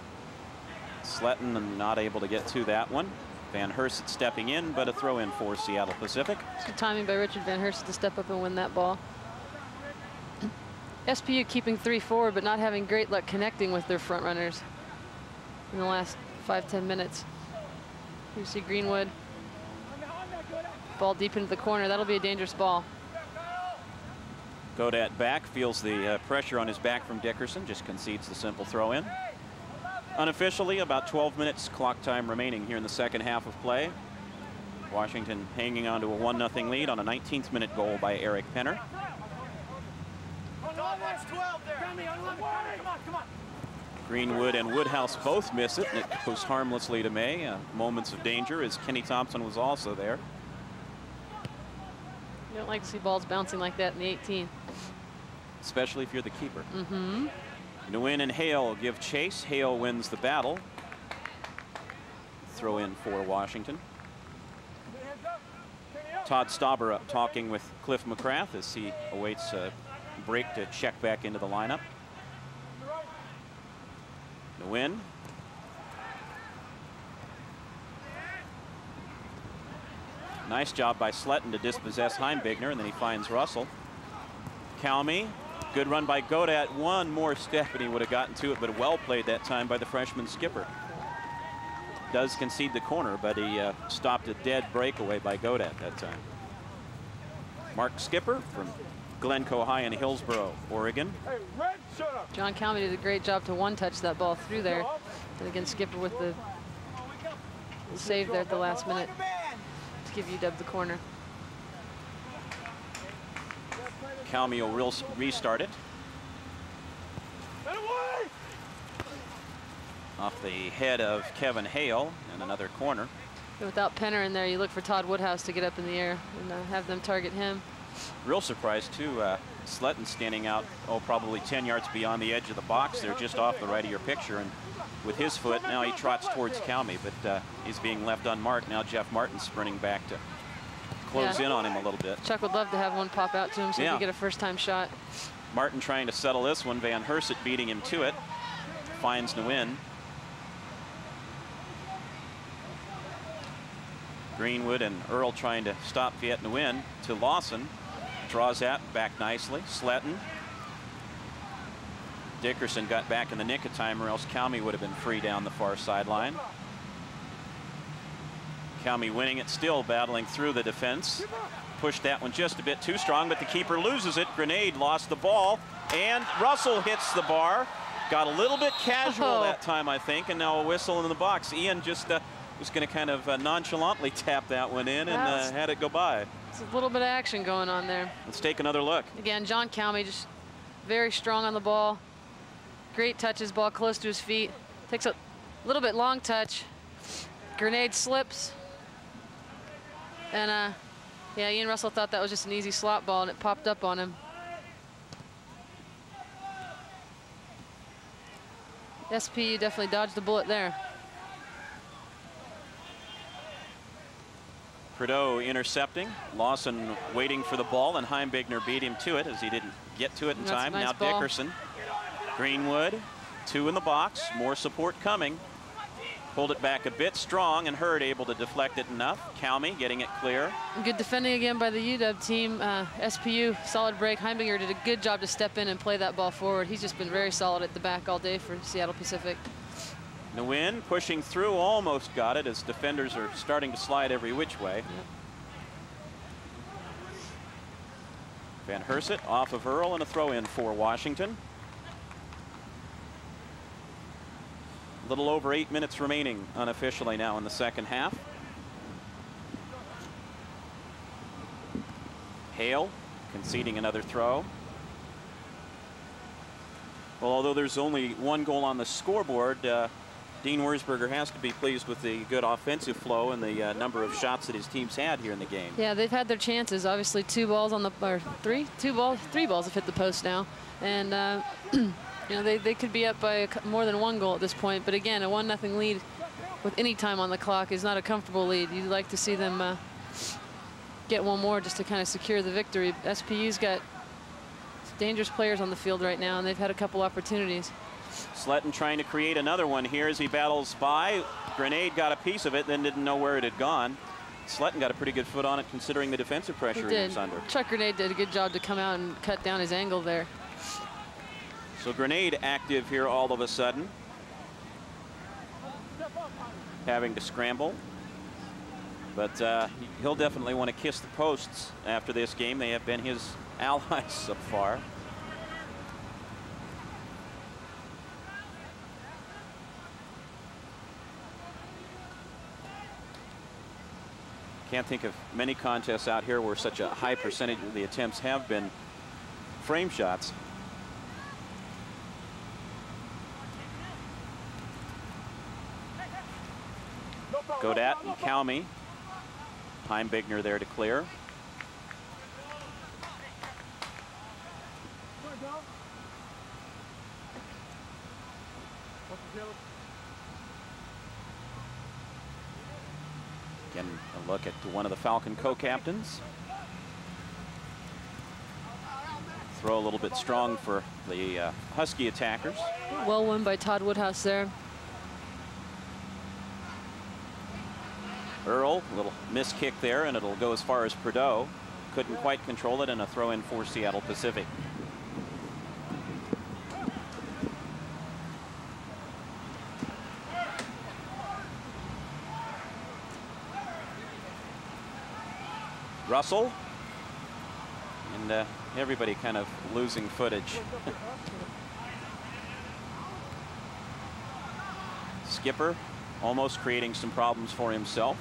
Sletton not able to get to that one. Van Herset stepping in, but a throw in for Seattle Pacific. Good timing by Richard Van Herset to step up and win that ball. SPU keeping three forward, but not having great luck connecting with their front runners in the last five, 10 minutes. You see Greenwood. Ball deep into the corner. That'll be a dangerous ball. Godat back, feels the uh, pressure on his back from Dickerson, just concedes the simple throw in. Unofficially, about 12 minutes clock time remaining here in the second half of play. Washington hanging on to a 1-0 lead on a 19th minute goal by Eric Penner. Greenwood and Woodhouse both miss it, and it goes harmlessly to May. Uh, moments of danger as Kenny Thompson was also there. You don't like to see balls bouncing like that in the 18. Especially if you're the keeper. Mm-hmm. Nguyen and Hale give chase. Hale wins the battle. Throw in for Washington. Todd Stauber up talking with Cliff McCrath as he awaits a break to check back into the lineup. Nguyen Nice job by Sletton to dispossess Heimbigner, and then he finds Russell. Calmy, good run by Godat. One more step, and he would have gotten to it, but well played that time by the freshman skipper. Does concede the corner, but he uh, stopped a dead breakaway by Godat that time. Mark Skipper from Glencoe High in Hillsboro, Oregon. John Calmy did a great job to one-touch that ball through there. And again, Skipper with the save there at the last minute give you UW the corner. Calmy will restart it. Off the head of Kevin Hale and another corner. Without Penner in there, you look for Todd Woodhouse to get up in the air and uh, have them target him. Real surprise, too. Uh, Sletton standing out, oh, probably 10 yards beyond the edge of the box They're just off the right of your picture. And with his foot. Now he trots towards Calmy, but uh, he's being left unmarked. Now Jeff Martin sprinting back to close yeah. in on him a little bit. Chuck would love to have one pop out to him so yeah. he can get a first-time shot. Martin trying to settle this one. Van Herset beating him to it. Finds Nguyen. Greenwood and Earl trying to stop Viet Nguyen to Lawson. Draws that back nicely. Sletton Dickerson got back in the nick of time or else Calmy would have been free down the far sideline. Calmy winning it, still battling through the defense. Pushed that one just a bit too strong, but the keeper loses it. Grenade lost the ball, and Russell hits the bar. Got a little bit casual oh. that time, I think, and now a whistle in the box. Ian just uh, was going to kind of uh, nonchalantly tap that one in and uh, had it go by. It's a little bit of action going on there. Let's take another look. Again, John Calmy just very strong on the ball. Great touches, ball close to his feet. Takes a little bit long touch. Grenade slips. And uh, yeah, Ian Russell thought that was just an easy slot ball and it popped up on him. SPU definitely dodged the bullet there. Prideaux intercepting. Lawson waiting for the ball, and Heimbigner beat him to it as he didn't get to it in That's time. Nice now ball. Dickerson. Greenwood, two in the box, more support coming. Pulled it back a bit strong, and Hurd able to deflect it enough. Calmy getting it clear. Good defending again by the UW team. Uh, SPU, solid break. Heimbigner did a good job to step in and play that ball forward. He's just been very solid at the back all day for Seattle Pacific. Nguyen pushing through, almost got it as defenders are starting to slide every which way. Yep. Van Herset off of Earl and a throw in for Washington. A little over eight minutes remaining unofficially now in the second half. Hale conceding another throw. Well, although there's only one goal on the scoreboard, uh, Dean Wurzberger has to be pleased with the good offensive flow and the uh, number of shots that his team's had here in the game. Yeah, they've had their chances. Obviously, two balls on the or three, two balls, three balls have hit the post now, and uh, you know they they could be up by more than one goal at this point. But again, a one nothing lead with any time on the clock is not a comfortable lead. You'd like to see them uh, get one more just to kind of secure the victory. SPU's got dangerous players on the field right now, and they've had a couple opportunities. Sletton trying to create another one here as he battles by. Grenade got a piece of it, then didn't know where it had gone. Sletton got a pretty good foot on it considering the defensive pressure he, he was under. Chuck Grenade did a good job to come out and cut down his angle there. So Grenade active here all of a sudden. Having to scramble. But uh, he'll definitely want to kiss the posts after this game. They have been his allies so far. Can't think of many contests out here where such a high percentage of the attempts have been frame shots. Godat and Calmy. Heimbigner there to clear. Again, a look at one of the Falcon co-captains. Throw a little bit strong for the uh, Husky attackers. Well won by Todd Woodhouse there. Earl, little miss kick there, and it'll go as far as Prideaux. Couldn't quite control it, and a throw in for Seattle Pacific. Russell. And uh, everybody kind of losing footage. Skipper almost creating some problems for himself.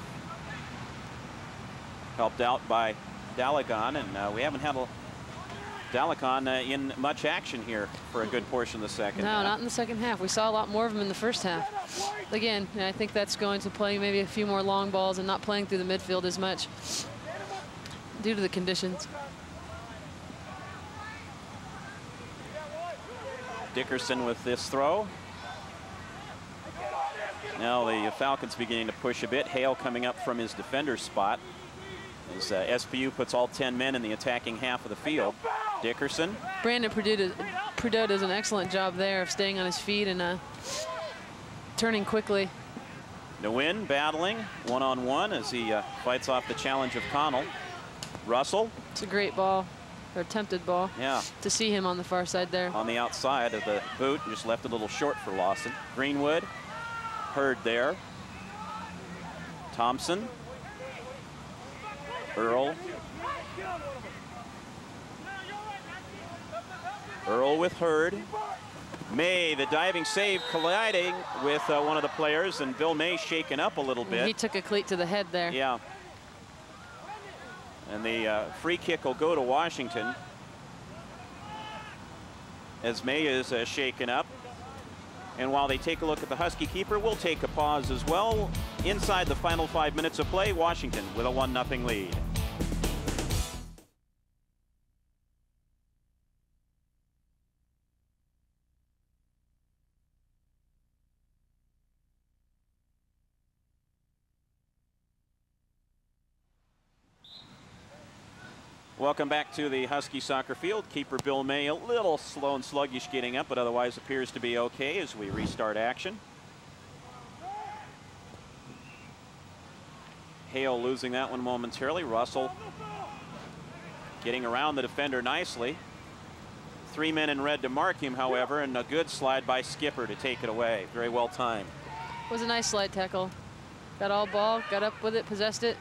Helped out by Dalagon, and uh, we haven't had a Dalacon uh, in much action here for a good portion of the second no, half. not in the second half. We saw a lot more of him in the first half. Again, I think that's going to play maybe a few more long balls and not playing through the midfield as much due to the conditions. Dickerson with this throw. Now the Falcons beginning to push a bit. Hale coming up from his defender spot. As uh, SPU puts all 10 men in the attacking half of the field. Dickerson. Brandon Prideaux does an excellent job there of staying on his feet and uh, turning quickly. Nguyen battling one-on-one -on -one as he uh, fights off the challenge of Connell. Russell. It's a great ball. or attempted ball. Yeah. To see him on the far side there. On the outside of the boot, just left a little short for Lawson. Greenwood, Hurd there. Thompson. Earl. Earl with Hurd. May, the diving save, colliding with uh, one of the players, and Bill May shaken up a little bit. He took a cleat to the head there. Yeah. And the uh, free kick will go to Washington as May is uh, shaken up. And while they take a look at the Husky keeper, we'll take a pause as well. Inside the final five minutes of play, Washington with a 1-0 lead. Welcome back to the Husky soccer field. Keeper Bill May a little slow and sluggish getting up, but otherwise appears to be okay as we restart action. Hale losing that one momentarily. Russell getting around the defender nicely. Three men in red to mark him, however, and a good slide by Skipper to take it away. Very well timed. It was a nice slide tackle. Got all ball, got up with it, possessed it.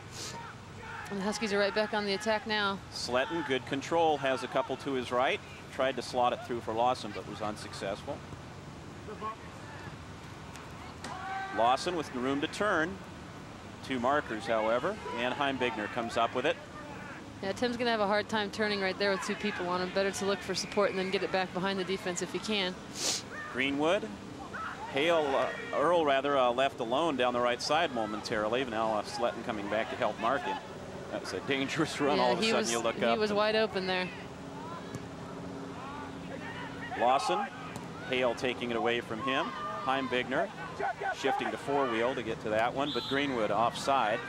And the Huskies are right back on the attack now. Sletton, good control, has a couple to his right. Tried to slot it through for Lawson, but was unsuccessful. Lawson with room to turn. Two markers, however, and Heimbigner comes up with it. Yeah, Tim's going to have a hard time turning right there with two people on him. Better to look for support and then get it back behind the defense if you can. Greenwood. Hale, uh, Earl rather, uh, left alone down the right side momentarily. Now uh, Sletton coming back to help mark him. That's a dangerous run. Yeah, All of a sudden was, you look he up. He was wide open there. Lawson, Hale taking it away from him. Heimbigner shifting to four wheel to get to that one, but Greenwood offside.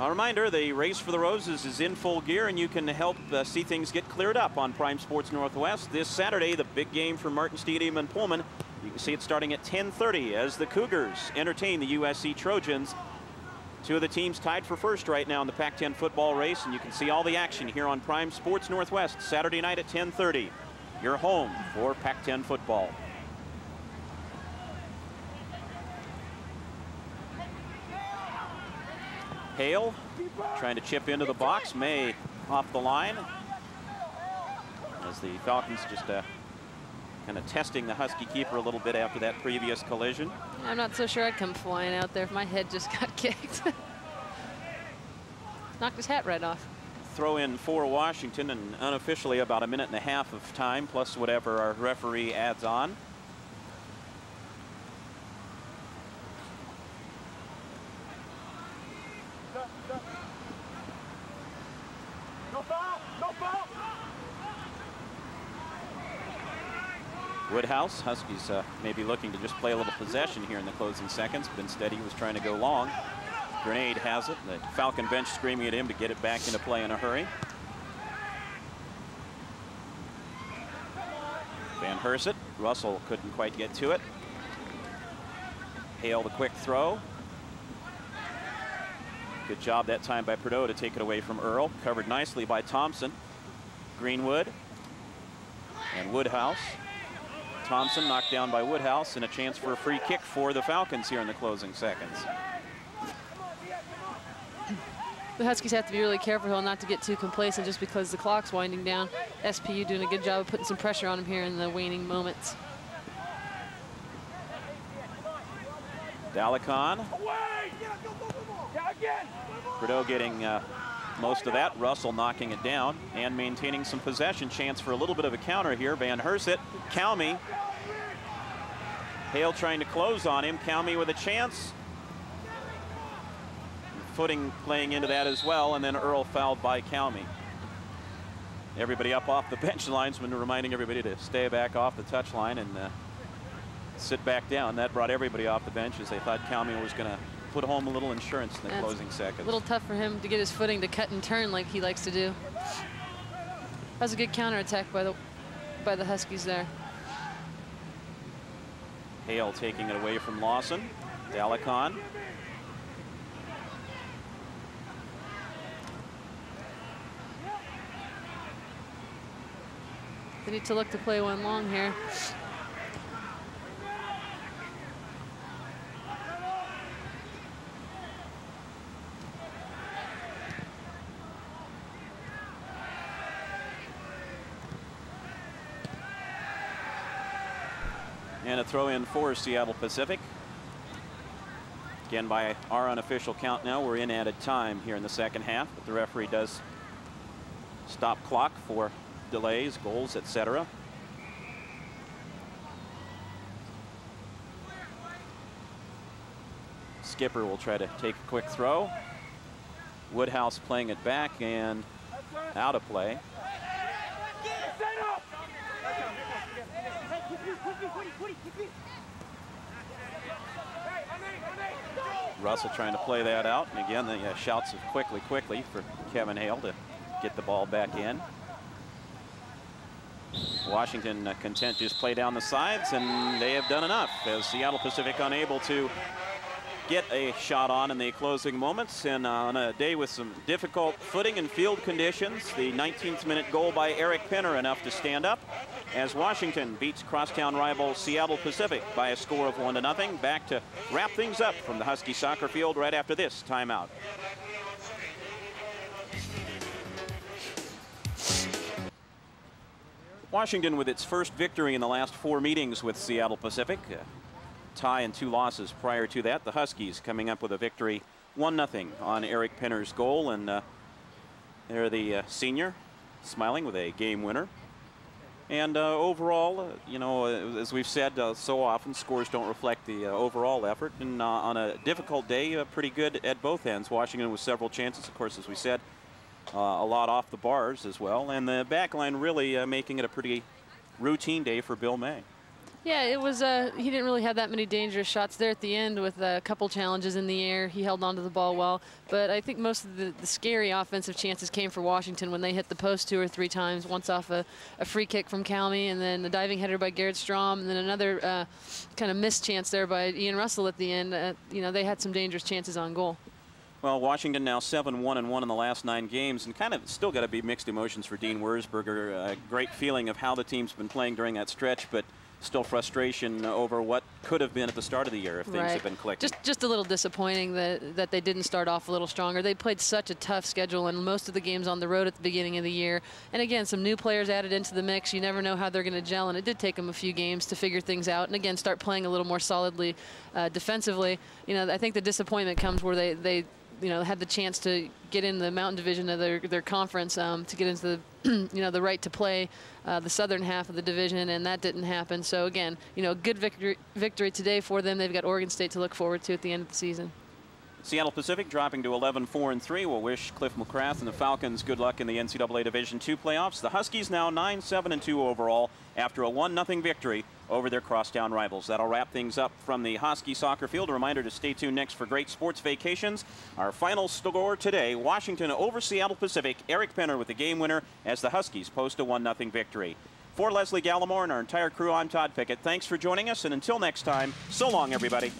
A reminder, the Race for the Roses is in full gear, and you can help uh, see things get cleared up on Prime Sports Northwest. This Saturday, the big game for Martin Stadium and Pullman. You can see it starting at 10.30 as the Cougars entertain the USC Trojans. Two of the teams tied for first right now in the Pac-10 football race, and you can see all the action here on Prime Sports Northwest, Saturday night at 10.30. Your home for Pac-10 football. Hale trying to chip into the box. May off the line. As the Falcons just uh, kind of testing the Husky keeper a little bit after that previous collision. I'm not so sure I'd come flying out there if my head just got kicked. Knocked his hat right off. Throw in for Washington and unofficially about a minute and a half of time plus whatever our referee adds on. Woodhouse, Huskies uh, maybe looking to just play a little possession here in the closing seconds, but instead he was trying to go long. Grenade has it. The Falcon bench screaming at him to get it back into play in a hurry. Van Herset. Russell couldn't quite get to it. Hale the quick throw. Good job that time by Prideaux to take it away from Earl. Covered nicely by Thompson. Greenwood and Woodhouse. Thompson knocked down by Woodhouse and a chance for a free kick for the Falcons here in the closing seconds. The Huskies have to be really careful not to get too complacent just because the clock's winding down. SPU doing a good job of putting some pressure on him here in the waning moments. Dalicon. Prideaux getting uh, most of that. Russell knocking it down and maintaining some possession. Chance for a little bit of a counter here. Van Herset, Calmy. Hale trying to close on him. Calmy with a chance. Footing playing into that as well, and then Earl fouled by Calmy. Everybody up off the bench linesman reminding everybody to stay back off the touch line and uh, sit back down. That brought everybody off the bench as they thought Calmy was going to put home a little insurance in the That's closing seconds. A little tough for him to get his footing to cut and turn like he likes to do. That was a good counterattack by the by the Huskies there. Hale taking it away from Lawson. Dalakon. They need to look to play one long here. And a throw in for Seattle Pacific. Again, by our unofficial count now, we're in added time here in the second half, but the referee does stop clock for delays, goals, etc. Skipper will try to take a quick throw. Woodhouse playing it back and out of play. Russell trying to play that out. And again, the uh, shouts of quickly, quickly for Kevin Hale to get the ball back in. Washington uh, content just play down the sides, and they have done enough as Seattle Pacific unable to get a shot on in the closing moments. And uh, on a day with some difficult footing and field conditions, the 19th minute goal by Eric Penner enough to stand up as Washington beats crosstown rival Seattle Pacific by a score of one to nothing. Back to wrap things up from the Husky soccer field right after this timeout. Washington with its first victory in the last four meetings with Seattle Pacific tie and two losses prior to that. The Huskies coming up with a victory 1-0 on Eric Penner's goal. And uh, they're the uh, senior smiling with a game winner. And uh, overall, uh, you know, uh, as we've said uh, so often, scores don't reflect the overall effort. And on a difficult day, pretty good at both ends. Washington with several chances, of course, as we said, a lot off the bars as well. And the back line really making it a pretty routine day for Bill May. Yeah, it was. Uh, he didn't really have that many dangerous shots there at the end with a couple challenges in the air. He held onto the ball well, but I think most of the, the scary offensive chances came for Washington when they hit the post two or three times. Once off a, a free kick from Calmy, and then a diving header by Garrett Strom, and then another uh, kind of missed chance there by Ian Russell at the end. Uh, you know, they had some dangerous chances on goal. Well, Washington now 7-1 and 1 in the last nine games, and kind of still got to be mixed emotions for Dean Wurzberger. A great feeling of how the team's been playing during that stretch, but still frustration over what could have been at the start of the year if things right. had been clicking. Just, just a little disappointing that, that they didn't start off a little stronger. They played such a tough schedule and most of the games on the road at the beginning of the year. And again, some new players added into the mix. You never know how they're going to gel, and it did take them a few games to figure things out. And again, start playing a little more solidly uh, defensively. You know, I think the disappointment comes where they, they you know, had the chance to get in the mountain division of their, their conference um, to get into the, you know, the right to play uh, the southern half of the division, and that didn't happen. So again, you know, good victory, victory today for them. They've got Oregon State to look forward to at the end of the season. Seattle Pacific dropping to 11 4 and 3. We'll wish Cliff McCrath and the Falcons good luck in the NCAA Division II playoffs. The Huskies now 9 7 and 2 overall after a 1 0 victory over their crosstown rivals. That'll wrap things up from the Husky soccer field. A reminder to stay tuned next for great sports vacations. Our final score today Washington over Seattle Pacific. Eric Penner with the game winner as the Huskies post a 1 0 victory. For Lesle Gallimore and our entire crew, I'm Todd Pickett. Thanks for joining us, and until next time, so long, everybody.